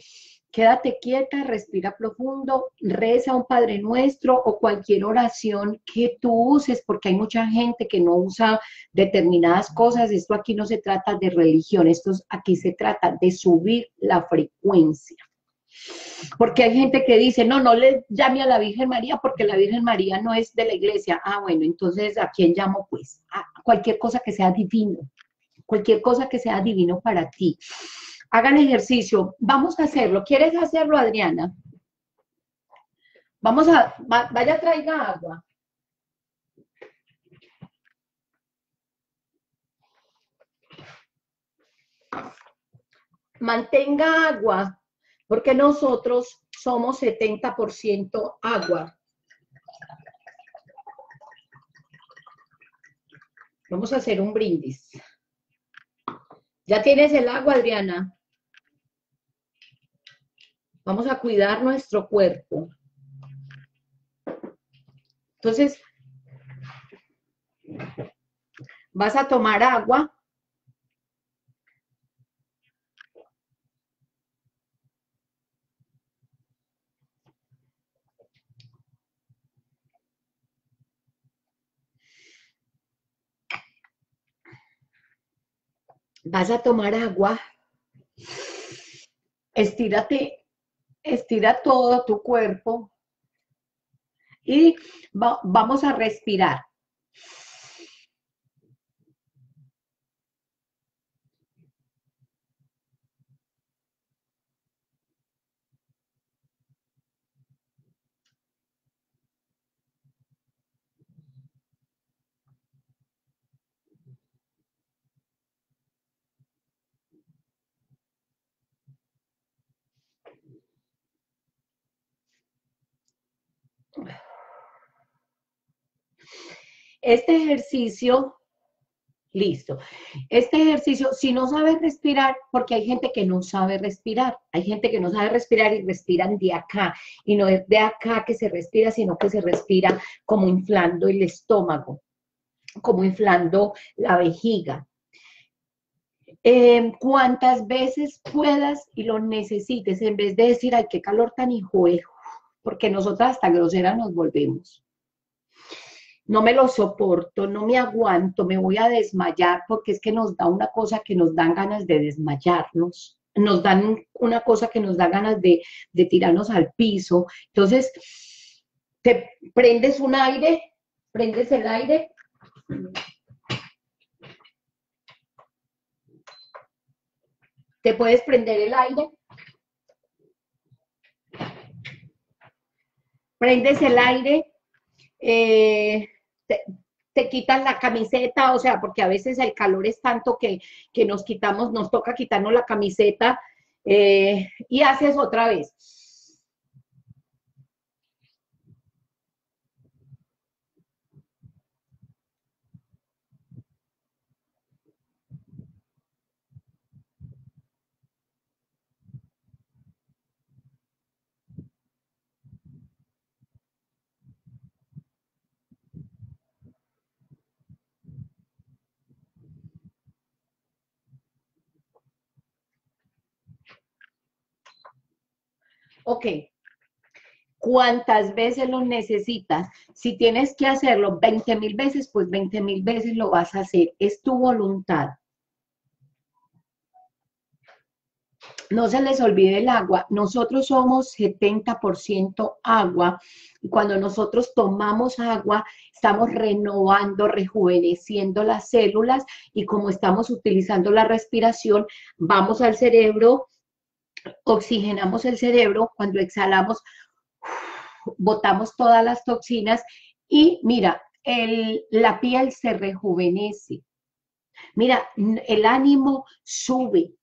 quédate quieta, respira profundo, reza un Padre Nuestro o cualquier oración que tú uses, porque hay mucha gente que no usa determinadas cosas. Esto aquí no se trata de religión, esto aquí se trata de subir la frecuencia. Porque hay gente que dice, no, no le llame a la Virgen María porque la Virgen María no es de la iglesia. Ah, bueno, entonces, ¿a quién llamo? Pues a cualquier cosa que sea divino, cualquier cosa que sea divino para ti. Hagan ejercicio, vamos a hacerlo. ¿Quieres hacerlo, Adriana? Vamos a, vaya, traiga agua. Mantenga agua porque nosotros somos 70% agua. Vamos a hacer un brindis. ¿Ya tienes el agua, Adriana? Vamos a cuidar nuestro cuerpo. Entonces, vas a tomar agua vas a tomar agua, estírate, estira todo tu cuerpo y vamos a respirar. Este ejercicio, listo. Este ejercicio, si no sabes respirar, porque hay gente que no sabe respirar, hay gente que no sabe respirar y respiran de acá, y no es de acá que se respira, sino que se respira como inflando el estómago, como inflando la vejiga. Eh, cuantas veces puedas y lo necesites, en vez de decir, ay, qué calor tan hijo, porque nosotras hasta groseras nos volvemos no me lo soporto, no me aguanto, me voy a desmayar, porque es que nos da una cosa que nos dan ganas de desmayarnos, nos dan una cosa que nos da ganas de, tirarnos al piso. Entonces, te prendes un aire, prendes el aire. Te puedes prender el aire. Prendes el aire eh, te, quitan la camiseta, o sea, porque a veces el calor es tanto que, nos quitamos, nos toca quitarnos la camiseta eh, y haces otra vez. Ok, ¿cuántas veces lo necesitas? Si tienes que hacerlo 20 mil veces, pues 20 mil veces lo vas a hacer. Es tu voluntad. No se les olvide el agua. Nosotros somos 70% agua y cuando nosotros tomamos agua, estamos renovando, rejuveneciendo las células y como estamos utilizando la respiración, vamos al cerebro oxigenamos el cerebro, cuando exhalamos, botamos todas las toxinas y mira, la piel se rejuvenece. Mira, el ánimo sube.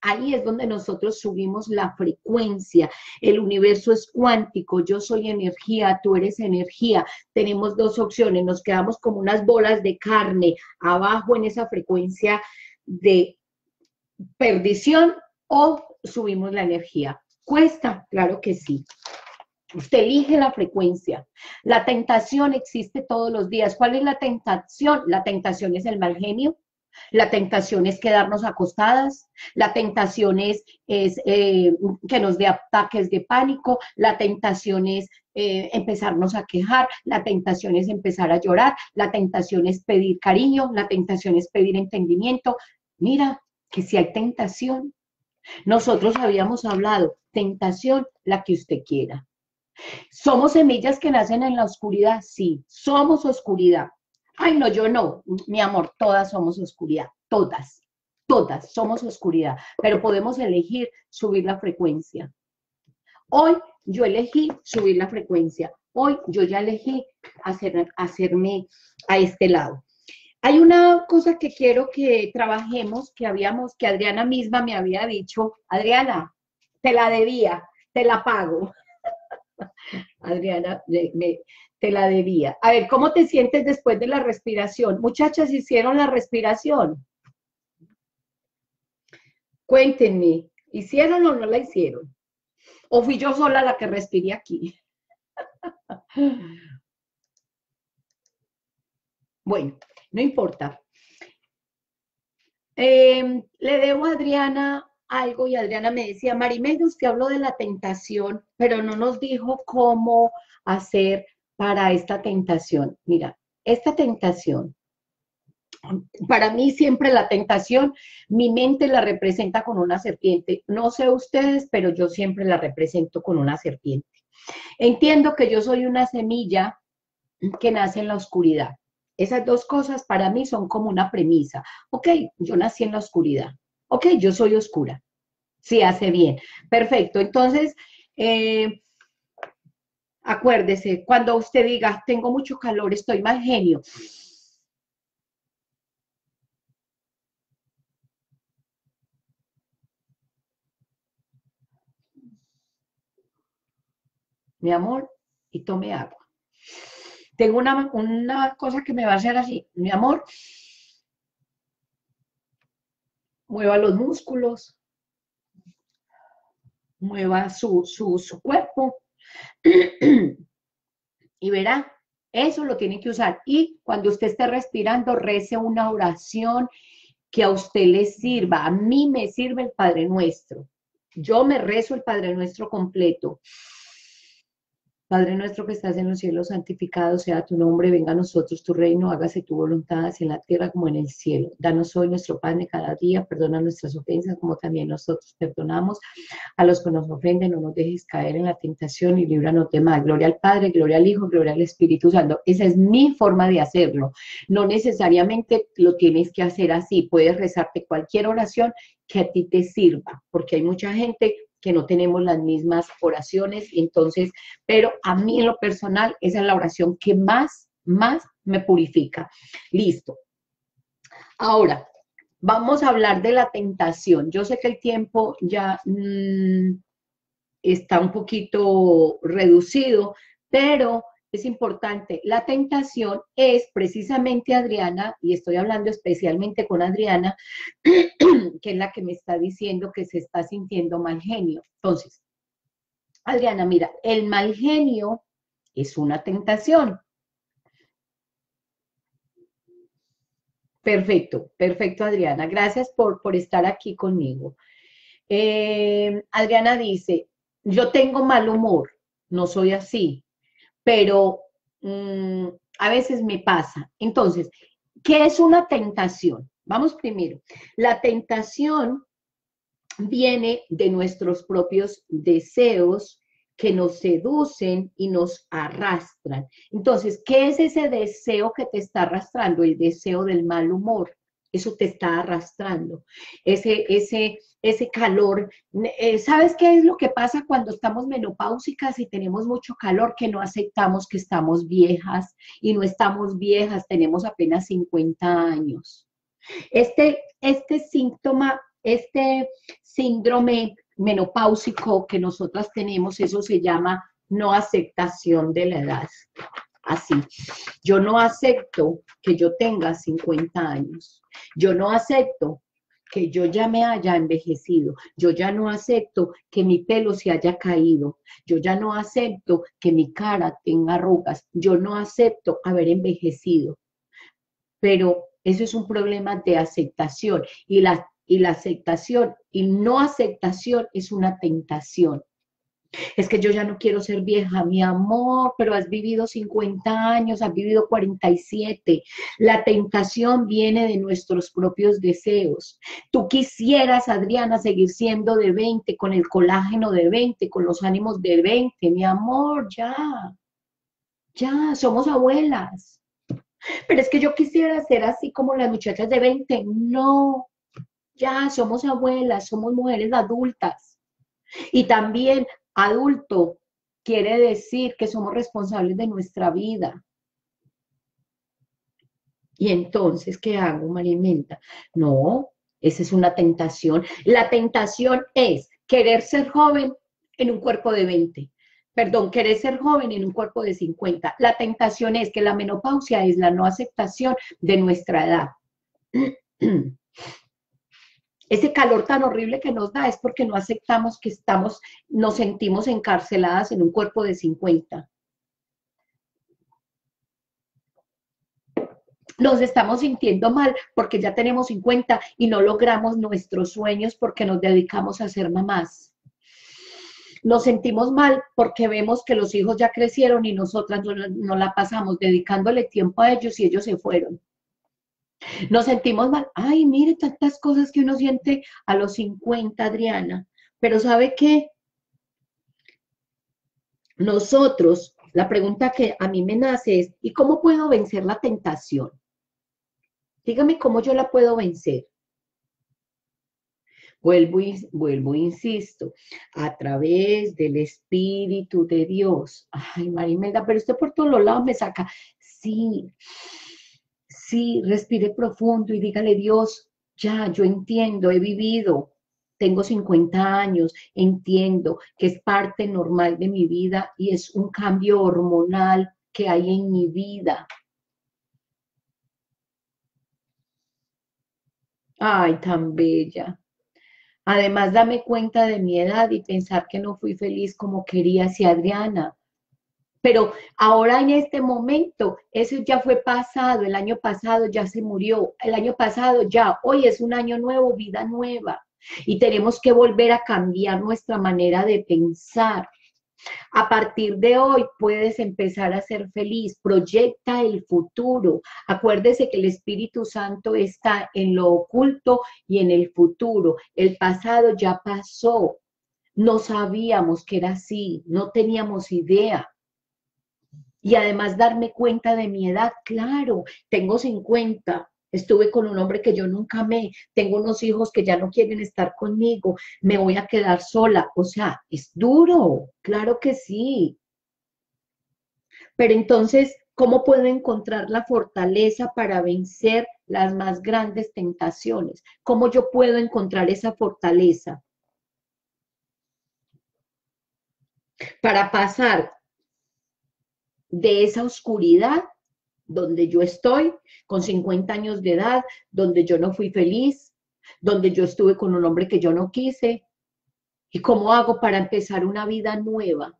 Ahí es donde nosotros subimos la frecuencia. El universo es cuántico, yo soy energía, tú eres energía. Tenemos dos opciones, nos quedamos como unas bolas de carne abajo en esa frecuencia de perdición o subimos la energía. ¿Cuesta? Claro que sí. Usted elige la frecuencia. La tentación existe todos los días. ¿Cuál es la tentación? La tentación es el mal genio. La tentación es quedarnos acostadas. La tentación es, eh, que nos dé ataques de pánico. La tentación es eh, empezarnos a quejar. La tentación es empezar a llorar. La tentación es pedir cariño. La tentación es pedir entendimiento. Mira, que si hay tentación, nosotros habíamos hablado, tentación, la que usted quiera. ¿Somos semillas que nacen en la oscuridad? Sí, somos oscuridad. Ay, no, yo no, mi amor, todas somos oscuridad, todas, todas somos oscuridad, pero podemos elegir subir la frecuencia. Hoy yo elegí subir la frecuencia, hoy yo ya elegí hacer, hacerme a este lado. Hay una cosa que quiero que trabajemos, que habíamos, que Adriana misma me había dicho, Adriana, te la debía, te la pago. Adriana, te la debía. A ver, ¿cómo te sientes después de la respiración? Muchachas, ¿hicieron la respiración? Cuéntenme, ¿hicieron o no la hicieron? ¿O fui yo sola la que respiré aquí? bueno, no importa. Em, le debo a Adriana algo y Adriana me decía, Marimelda, usted habló de la tentación, pero no nos dijo cómo hacer para esta tentación. Mira, esta tentación, para mí siempre la tentación, mi mente la representa con una serpiente. No sé ustedes, pero yo siempre la represento con una serpiente. Entiendo que yo soy una semilla que nace en la oscuridad. Esas dos cosas para mí son como una premisa. Ok, yo nací en la oscuridad. Ok, yo soy oscura. Sí, hace bien. Perfecto. Entonces, eh, acuérdese, cuando usted diga, tengo mucho calor, estoy mal genio. Mi amor, y tome agua. Tengo una, una cosa que me va a hacer así, mi amor, mueva los músculos, mueva su, su, cuerpo y verá, eso lo tiene que usar. Y cuando usted esté respirando, rece una oración que a usted le sirva. A mí me sirve el Padre Nuestro. Yo me rezo el Padre Nuestro completo. Padre nuestro que estás en los cielos, santificado sea tu nombre, venga a nosotros tu reino, hágase tu voluntad, así en la tierra como en el cielo. Danos hoy nuestro pan de cada día, perdona nuestras ofensas como también nosotros perdonamos a los que nos ofenden, no nos dejes caer en la tentación y líbranos de mal. Gloria al Padre, gloria al Hijo, gloria al Espíritu Santo. Esa es mi forma de hacerlo. No necesariamente lo tienes que hacer así, puedes rezarte cualquier oración que a ti te sirva, porque hay mucha gente que no tenemos las mismas oraciones, entonces, pero a mí en lo personal, esa es la oración que más, más me purifica. Listo. Ahora, vamos a hablar de la tentación. Yo sé que el tiempo ya mm, está un poquito reducido, pero es importante. La tentación es precisamente Adriana, y estoy hablando especialmente con Adriana, que es la que me está diciendo que se está sintiendo mal genio. Entonces, Adriana, mira, el mal genio es una tentación. Perfecto, perfecto, Adriana. Gracias por, por estar aquí conmigo. Eh, Adriana dice, yo tengo mal humor, no soy así pero mm, a veces me pasa. Entonces, ¿qué es una tentación? Vamos primero. La tentación viene de nuestros propios deseos que nos seducen y nos arrastran. Entonces, ¿qué es ese deseo que te está arrastrando? El deseo del mal humor. Eso te está arrastrando. Ese, ese, ese calor. Eh, ¿Sabes qué es lo que pasa cuando estamos menopáusicas y tenemos mucho calor? Que no aceptamos que estamos viejas y no estamos viejas, tenemos apenas 50 años. Este, este síntoma, este síndrome menopáusico que nosotras tenemos, eso se llama no aceptación de la edad. Así, yo no acepto que yo tenga 50 años. Yo no acepto que yo ya me haya envejecido, yo ya no acepto que mi pelo se haya caído, yo ya no acepto que mi cara tenga arrugas, yo no acepto haber envejecido. Pero eso es un problema de aceptación y la, y la aceptación y no aceptación es una tentación. Es que yo ya no quiero ser vieja, mi amor, pero has vivido 50 años, has vivido 47. La tentación viene de nuestros propios deseos. Tú quisieras, Adriana, seguir siendo de 20, con el colágeno de 20, con los ánimos de 20. Mi amor, ya, ya, somos abuelas. Pero es que yo quisiera ser así como las muchachas de 20. No, ya, somos abuelas, somos mujeres adultas. Y también Adulto quiere decir que somos responsables de nuestra vida. Y entonces, ¿qué hago, Marimenta? No, esa es una tentación. La tentación es querer ser joven en un cuerpo de 20. Perdón, querer ser joven en un cuerpo de 50. La tentación es que la menopausia es la no aceptación de nuestra edad. ese calor tan horrible que nos da es porque no aceptamos que estamos, nos sentimos encarceladas en un cuerpo de 50. Nos estamos sintiendo mal porque ya tenemos 50 y no logramos nuestros sueños porque nos dedicamos a ser mamás. Nos sentimos mal porque vemos que los hijos ya crecieron y nosotras no, no la pasamos dedicándole tiempo a ellos y ellos se fueron. Nos sentimos mal. Ay, mire tantas cosas que uno siente a los 50, Adriana. Pero ¿sabe qué? Nosotros, la pregunta que a mí me nace es, ¿y cómo puedo vencer la tentación? Dígame cómo yo la puedo vencer. Vuelvo vuelvo, insisto, a través del Espíritu de Dios. Ay, Marimelda, pero usted por todos los lados me saca. Sí, Sí, respire profundo y dígale, Dios, ya, yo entiendo, he vivido, tengo 50 años, entiendo que es parte normal de mi vida y es un cambio hormonal que hay en mi vida. Ay, tan bella. Además, dame cuenta de mi edad y pensar que no fui feliz como quería si Adriana. Pero ahora en este momento, eso ya fue pasado, el año pasado ya se murió, el año pasado ya, hoy es un año nuevo, vida nueva. Y tenemos que volver a cambiar nuestra manera de pensar. A partir de hoy puedes empezar a ser feliz, proyecta el futuro. Acuérdese que el Espíritu Santo está en lo oculto y en el futuro. El pasado ya pasó. No sabíamos que era así, no teníamos idea. Y además darme cuenta de mi edad, claro, tengo 50, Estuve con un hombre que yo nunca amé, tengo unos hijos que ya no quieren estar conmigo, me voy a quedar sola. O sea, es duro, claro que sí. Pero entonces, ¿cómo puedo encontrar la fortaleza para vencer las más grandes tentaciones? ¿Cómo yo puedo encontrar esa fortaleza? Para pasar de esa oscuridad donde yo estoy con 50 años de edad, donde yo no fui feliz, donde yo estuve con un hombre que yo no quise. ¿Y cómo hago para empezar una vida nueva?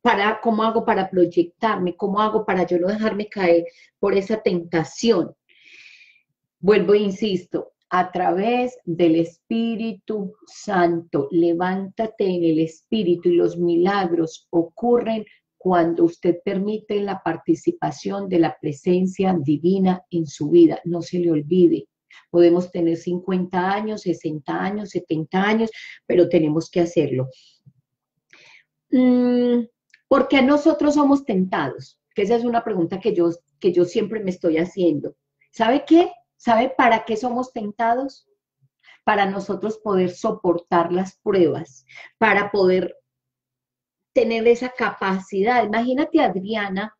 Para, ¿Cómo hago para proyectarme? ¿Cómo hago para yo no dejarme caer por esa tentación? Vuelvo e insisto, a través del Espíritu Santo, levántate en el Espíritu y los milagros ocurren cuando usted permite la participación de la presencia divina en su vida. No se le olvide. Podemos tener 50 años, 60 años, 70 años, pero tenemos que hacerlo. Mm, ¿Por qué nosotros somos tentados? Que esa es una pregunta que yo, que yo siempre me estoy haciendo. ¿Sabe qué? ¿Sabe para qué somos tentados? Para nosotros poder soportar las pruebas, para poder tener esa capacidad. Imagínate Adriana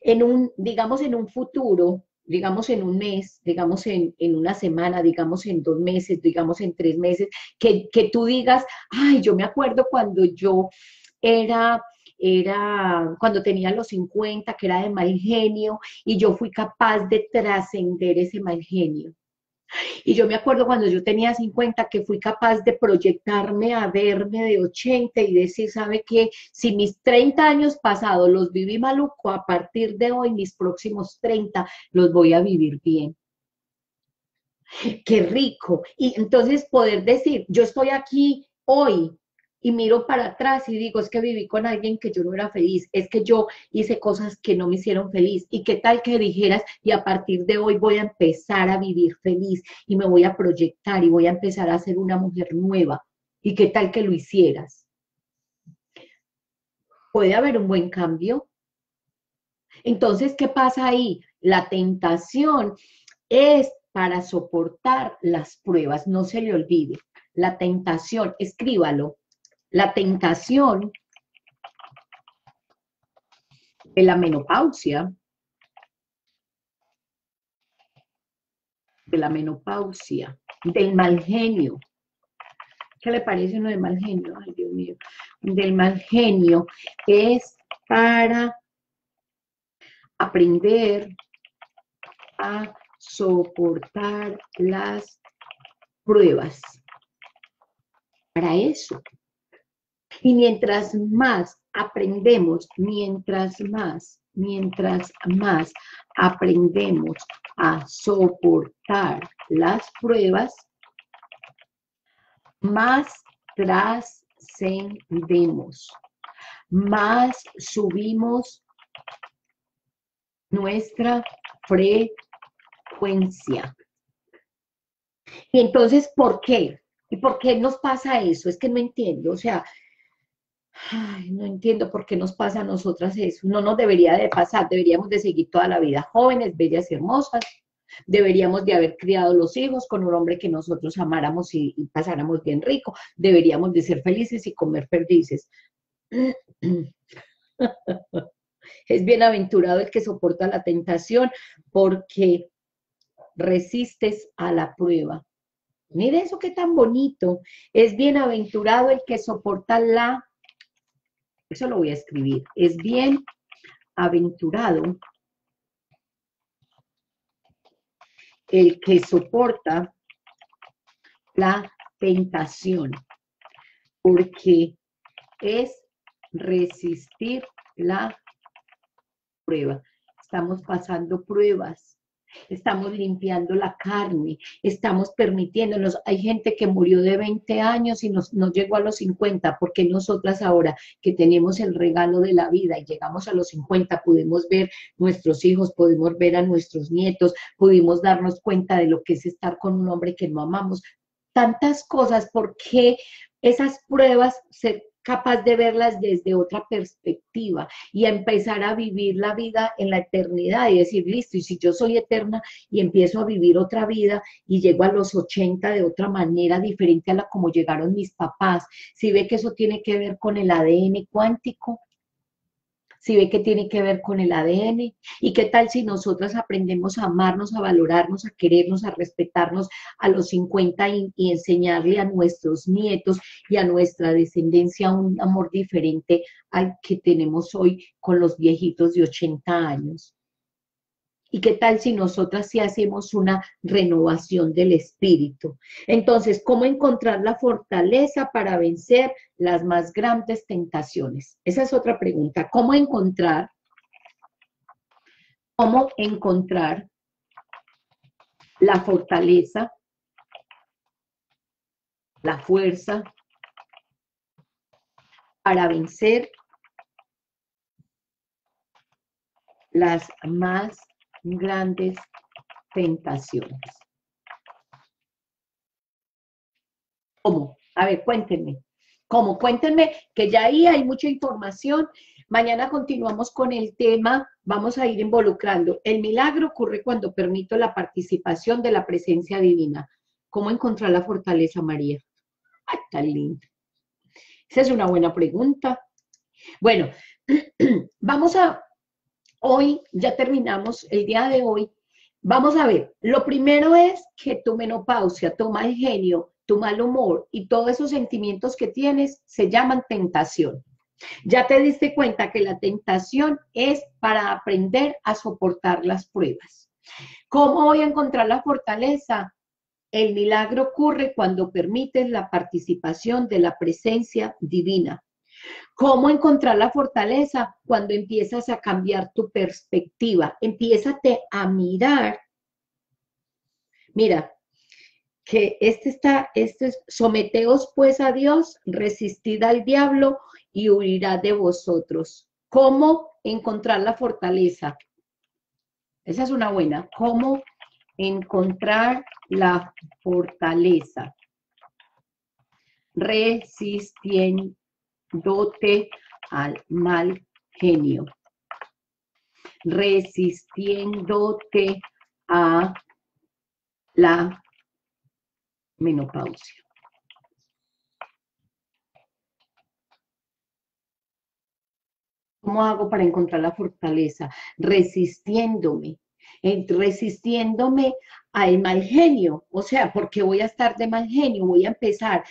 en un, digamos, en un futuro, digamos en un mes, digamos en, una semana, digamos en dos meses, digamos en tres meses, que, que tú digas, ay, yo me acuerdo cuando yo era era cuando tenía los 50, que era de mal genio, y yo fui capaz de trascender ese mal genio. Y yo me acuerdo cuando yo tenía 50 que fui capaz de proyectarme a verme de 80 y decir, ¿sabe qué? Si mis 30 años pasados los viví maluco, a partir de hoy mis próximos 30 los voy a vivir bien. Qué rico. Y entonces poder decir, yo estoy aquí hoy y miro para atrás y digo, es que viví con alguien que yo no era feliz, es que yo hice cosas que no me hicieron feliz. ¿Y qué tal que dijeras, y a partir de hoy voy a empezar a vivir feliz y me voy a proyectar y voy a empezar a ser una mujer nueva? ¿Y qué tal que lo hicieras? Puede haber un buen cambio. Entonces, ¿qué pasa ahí? La tentación es para soportar las pruebas, no se le olvide. La tentación, escríbalo, la tentación de la menopausia, de la menopausia, del mal genio. ¿Qué le parece uno de mal genio? Ay, Dios mío. Del mal genio es para aprender a soportar las pruebas. Para eso. Y mientras más aprendemos, mientras más, mientras más aprendemos a soportar las pruebas, más trascendemos, más subimos nuestra frecuencia. Y entonces, ¿por qué? ¿Y por qué nos pasa eso? Es que no entiendo. O sea, Ay, no entiendo por qué nos pasa a nosotras eso. No nos debería de pasar, deberíamos de seguir toda la vida jóvenes, bellas y hermosas. Deberíamos de haber criado los hijos con un hombre que nosotros amáramos y, pasáramos bien rico. Deberíamos de ser felices y comer perdices. es bienaventurado el que soporta la tentación porque resistes a la prueba. Mire eso qué tan bonito. Es bienaventurado el que soporta la, eso lo voy a escribir, es bienaventurado el que soporta la tentación, porque es resistir la prueba. Estamos pasando pruebas estamos limpiando la carne, estamos permitiéndonos. Hay gente que murió de 20 años y nos, llegó a los 50, porque nosotras ahora que tenemos el regalo de la vida y llegamos a los 50, pudimos ver nuestros hijos, pudimos ver a nuestros nietos, pudimos darnos cuenta de lo que es estar con un hombre que no amamos. Tantas cosas, porque esas pruebas se capaz de verlas desde otra perspectiva y empezar a vivir la vida en la eternidad y decir, listo, y si yo soy eterna y empiezo a vivir otra vida y llego a los 80 de otra manera diferente a la como llegaron mis papás, si ve que eso tiene que ver con el ADN cuántico, si ve que tiene que ver con el ADN, y qué tal si nosotras aprendemos a amarnos, a valorarnos, a querernos, a respetarnos a los 50 y, y enseñarle a nuestros nietos y a nuestra descendencia un amor diferente al que tenemos hoy con los viejitos de 80 años. ¿Y qué tal si nosotras sí hacemos una renovación del espíritu? Entonces, ¿cómo encontrar la fortaleza para vencer las más grandes tentaciones? Esa es otra pregunta. ¿Cómo encontrar? ¿Cómo encontrar la fortaleza, la fuerza para vencer las más grandes tentaciones. ¿Cómo? A ver, cuéntenme. ¿Cómo? Cuéntenme que ya ahí hay mucha información. Mañana continuamos con el tema, vamos a ir involucrando. El milagro ocurre cuando permito la participación de la presencia divina. ¿Cómo encontrar la fortaleza, María? Ay, tan lindo. Esa es una buena pregunta. Bueno, vamos a hoy ya terminamos el día de hoy. Vamos a ver, lo primero es que tu menopausia, tu mal genio, tu mal humor y todos esos sentimientos que tienes se llaman tentación. Ya te diste cuenta que la tentación es para aprender a soportar las pruebas. ¿Cómo voy a encontrar la fortaleza? El milagro ocurre cuando permites la participación de la presencia divina. ¿Cómo encontrar la fortaleza? Cuando empiezas a cambiar tu perspectiva, empiézate a mirar. Mira, que este está, este es, someteos pues a Dios, resistid al diablo y huirá de vosotros. ¿Cómo encontrar la fortaleza? Esa es una buena. ¿Cómo encontrar la fortaleza? Resistiendo dote al mal genio, resistiéndote a la menopausia. ¿Cómo hago para encontrar la fortaleza? Resistiéndome, resistiéndome al mal genio. O sea, porque voy a estar de mal genio, voy a empezar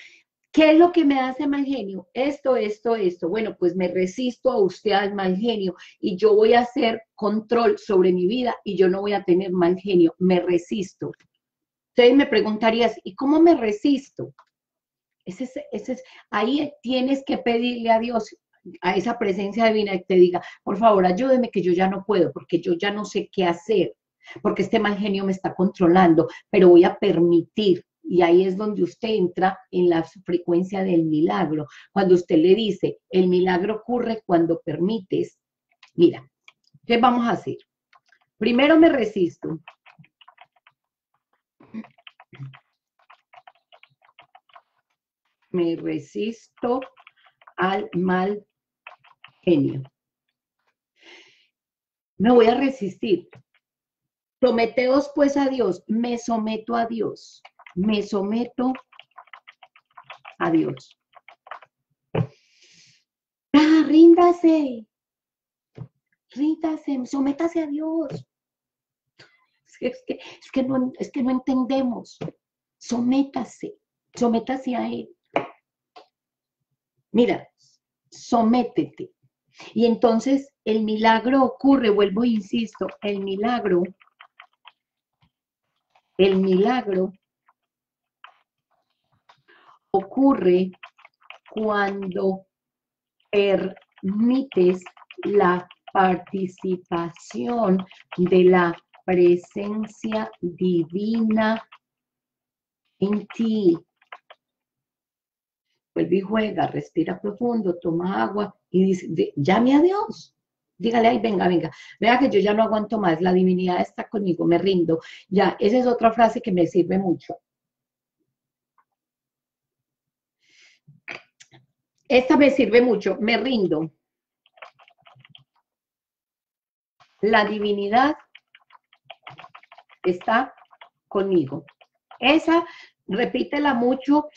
¿Qué es lo que me hace mal genio? Esto, esto, esto. Bueno, pues me resisto a usted al mal genio y yo voy a hacer control sobre mi vida y yo no voy a tener mal genio. Me resisto. Entonces me preguntarías, ¿y cómo me resisto? Ese es, ese es, ahí tienes que pedirle a Dios, a esa presencia divina que te diga, por favor, ayúdeme que yo ya no puedo, porque yo ya no sé qué hacer, porque este mal genio me está controlando, pero voy a permitir y ahí es donde usted entra en la frecuencia del milagro. Cuando usted le dice, el milagro ocurre cuando permites. Mira, ¿qué vamos a hacer? Primero me resisto. Me resisto al mal genio. Me voy a resistir. Prometeos pues a Dios, me someto a Dios me someto a Dios. Ah, ríndase, ríndase, sométase a Dios. Es que, es, que, no, es que no entendemos. Sométase, sométase a Él. Mira, sométete. Y entonces el milagro ocurre, vuelvo e insisto, el milagro, el milagro ocurre cuando permites la participación de la presencia divina en ti. Vuelve y juega, respira profundo, toma agua y dice, llame a Dios. Dígale, ay, venga, venga, vea que yo ya no aguanto más, la divinidad está conmigo, me rindo. Ya, esa es otra frase que me sirve mucho. Esta me sirve mucho, me rindo. La divinidad está conmigo. Esa, repítela mucho.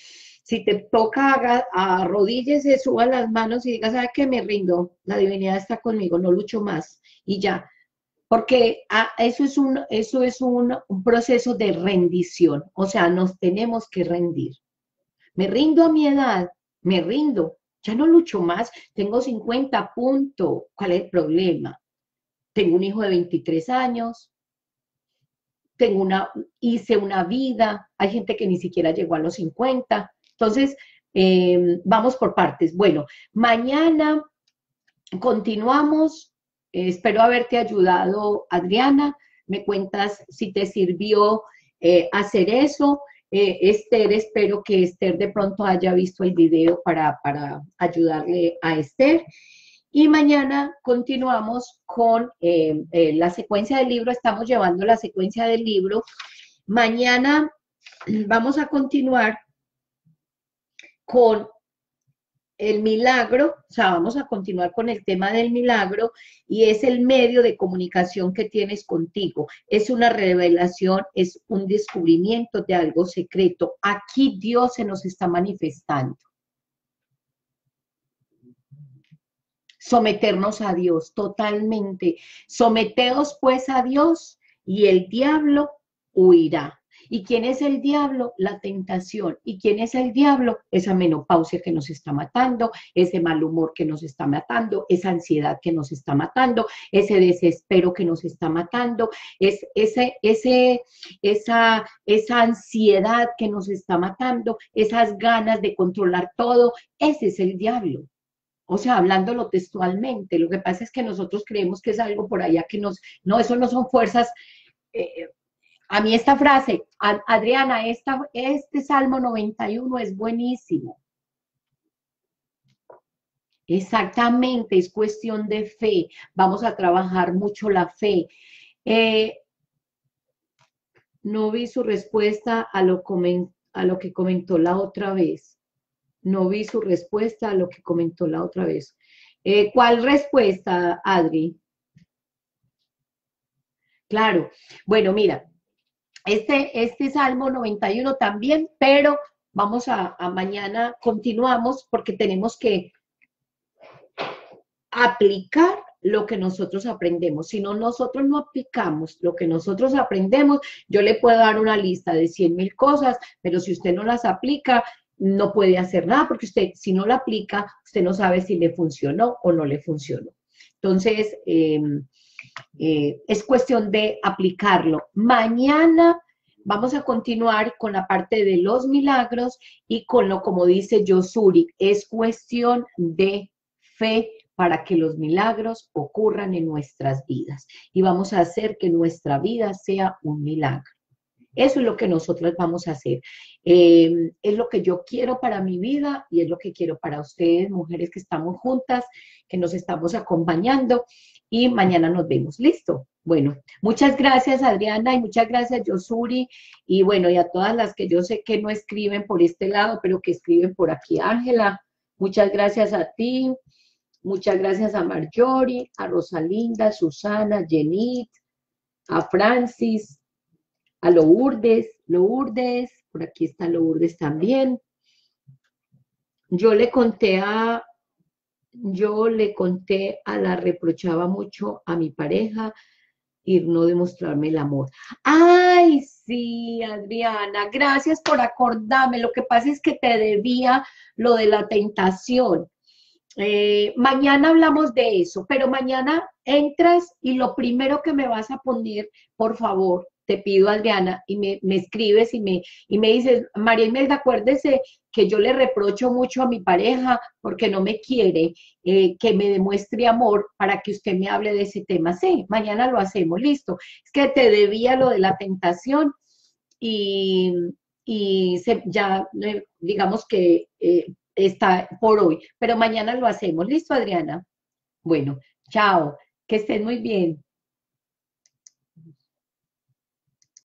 Si te toca, arrodíllese, suba las manos y diga, ¿sabe qué? Me rindo. La divinidad está conmigo, no lucho más. Y ya. Porque ah, eso es, un, eso es un proceso de rendición. O sea, nos tenemos que rendir. Me rindo a mi edad, me rindo, ya no lucho más, tengo 50 puntos, ¿cuál es el problema? Tengo un hijo de 23 años, tengo una, hice una vida, hay gente que ni siquiera llegó a los 50, entonces em, vamos por partes. Bueno, mañana continuamos, espero haberte ayudado, Adriana, me cuentas si te sirvió eh, hacer eso. Eh, Esther, espero que Esther de pronto haya visto el video para, ayudarle a Esther. Y mañana continuamos con eh, eh, la secuencia del libro, estamos llevando la secuencia del libro. Mañana vamos a continuar con el milagro, o sea, vamos a continuar con el tema del milagro y es el medio de comunicación que tienes contigo. Es una revelación, es un descubrimiento de algo secreto. Aquí Dios se nos está manifestando. Someternos a Dios totalmente. Someteos pues a Dios y el diablo huirá. ¿Y quién es el diablo? La tentación. ¿Y quién es el diablo? Esa menopausia que nos está matando, ese mal humor que nos está matando, esa ansiedad que nos está matando, ese desespero que nos está matando, es ese, ese, esa, esa ansiedad que nos está matando, esas ganas de controlar todo, ese es el diablo. O sea, hablándolo textualmente, lo que pasa es que nosotros creemos que es algo por allá que nos, no, eso no son fuerzas eh, a mí esta frase, Adriana, este Salmo 91 es buenísimo. Exactamente, es cuestión de fe. Vamos a trabajar mucho la fe. Eh, no vi su respuesta a lo, que comentó la otra vez. No vi su respuesta a lo que comentó la otra vez. Eh, ¿Cuál respuesta, Adri? Claro. Bueno, mira, este, este Salmo 91 también, pero vamos a, mañana, continuamos porque tenemos que aplicar lo que nosotros aprendemos. Si no, nosotros no aplicamos lo que nosotros aprendemos, yo le puedo dar una lista de 100 mil cosas, pero si usted no las aplica, no puede hacer nada, porque usted, si no la aplica, usted no sabe si le funcionó o no le funcionó. Entonces, eh, eh, es cuestión de aplicarlo. Mañana vamos a continuar con la parte de los milagros y con lo como dice Yosuri, es cuestión de fe para que los milagros ocurran en nuestras vidas y vamos a hacer que nuestra vida sea un milagro. Eso es lo que nosotros vamos a hacer. Eh, es lo que yo quiero para mi vida y es lo que quiero para ustedes, mujeres que estamos juntas, que nos estamos acompañando y mañana nos vemos. ¿Listo? Bueno, muchas gracias Adriana y muchas gracias Yosuri y bueno, y a todas las que yo sé que no escriben por este lado, pero que escriben por aquí. Ángela, muchas gracias a ti, muchas gracias a Marjorie, a Rosalinda, Susana, Jenit, a Francis, a Lourdes, Lourdes, por aquí está Lourdes también. Yo le conté a, yo le conté a la reprochaba mucho a mi pareja ir no demostrarme el amor. Ay, sí, Adriana, gracias por acordarme. Lo que pasa es que te debía lo de la tentación. Eh, mañana hablamos de eso, pero mañana entras y lo primero que me vas a poner, por favor, te pido, Adriana, y me, escribes y me, y me dices, María Imelda, acuérdese que yo le reprocho mucho a mi pareja porque no me quiere, eh, que me demuestre amor para que usted me hable de ese tema. Sí, mañana lo hacemos, listo. Es que te debía lo de la tentación y, ya, eh, digamos que eh, está por hoy, pero mañana lo hacemos. ¿Listo, Adriana? Bueno, chao, que estén muy bien.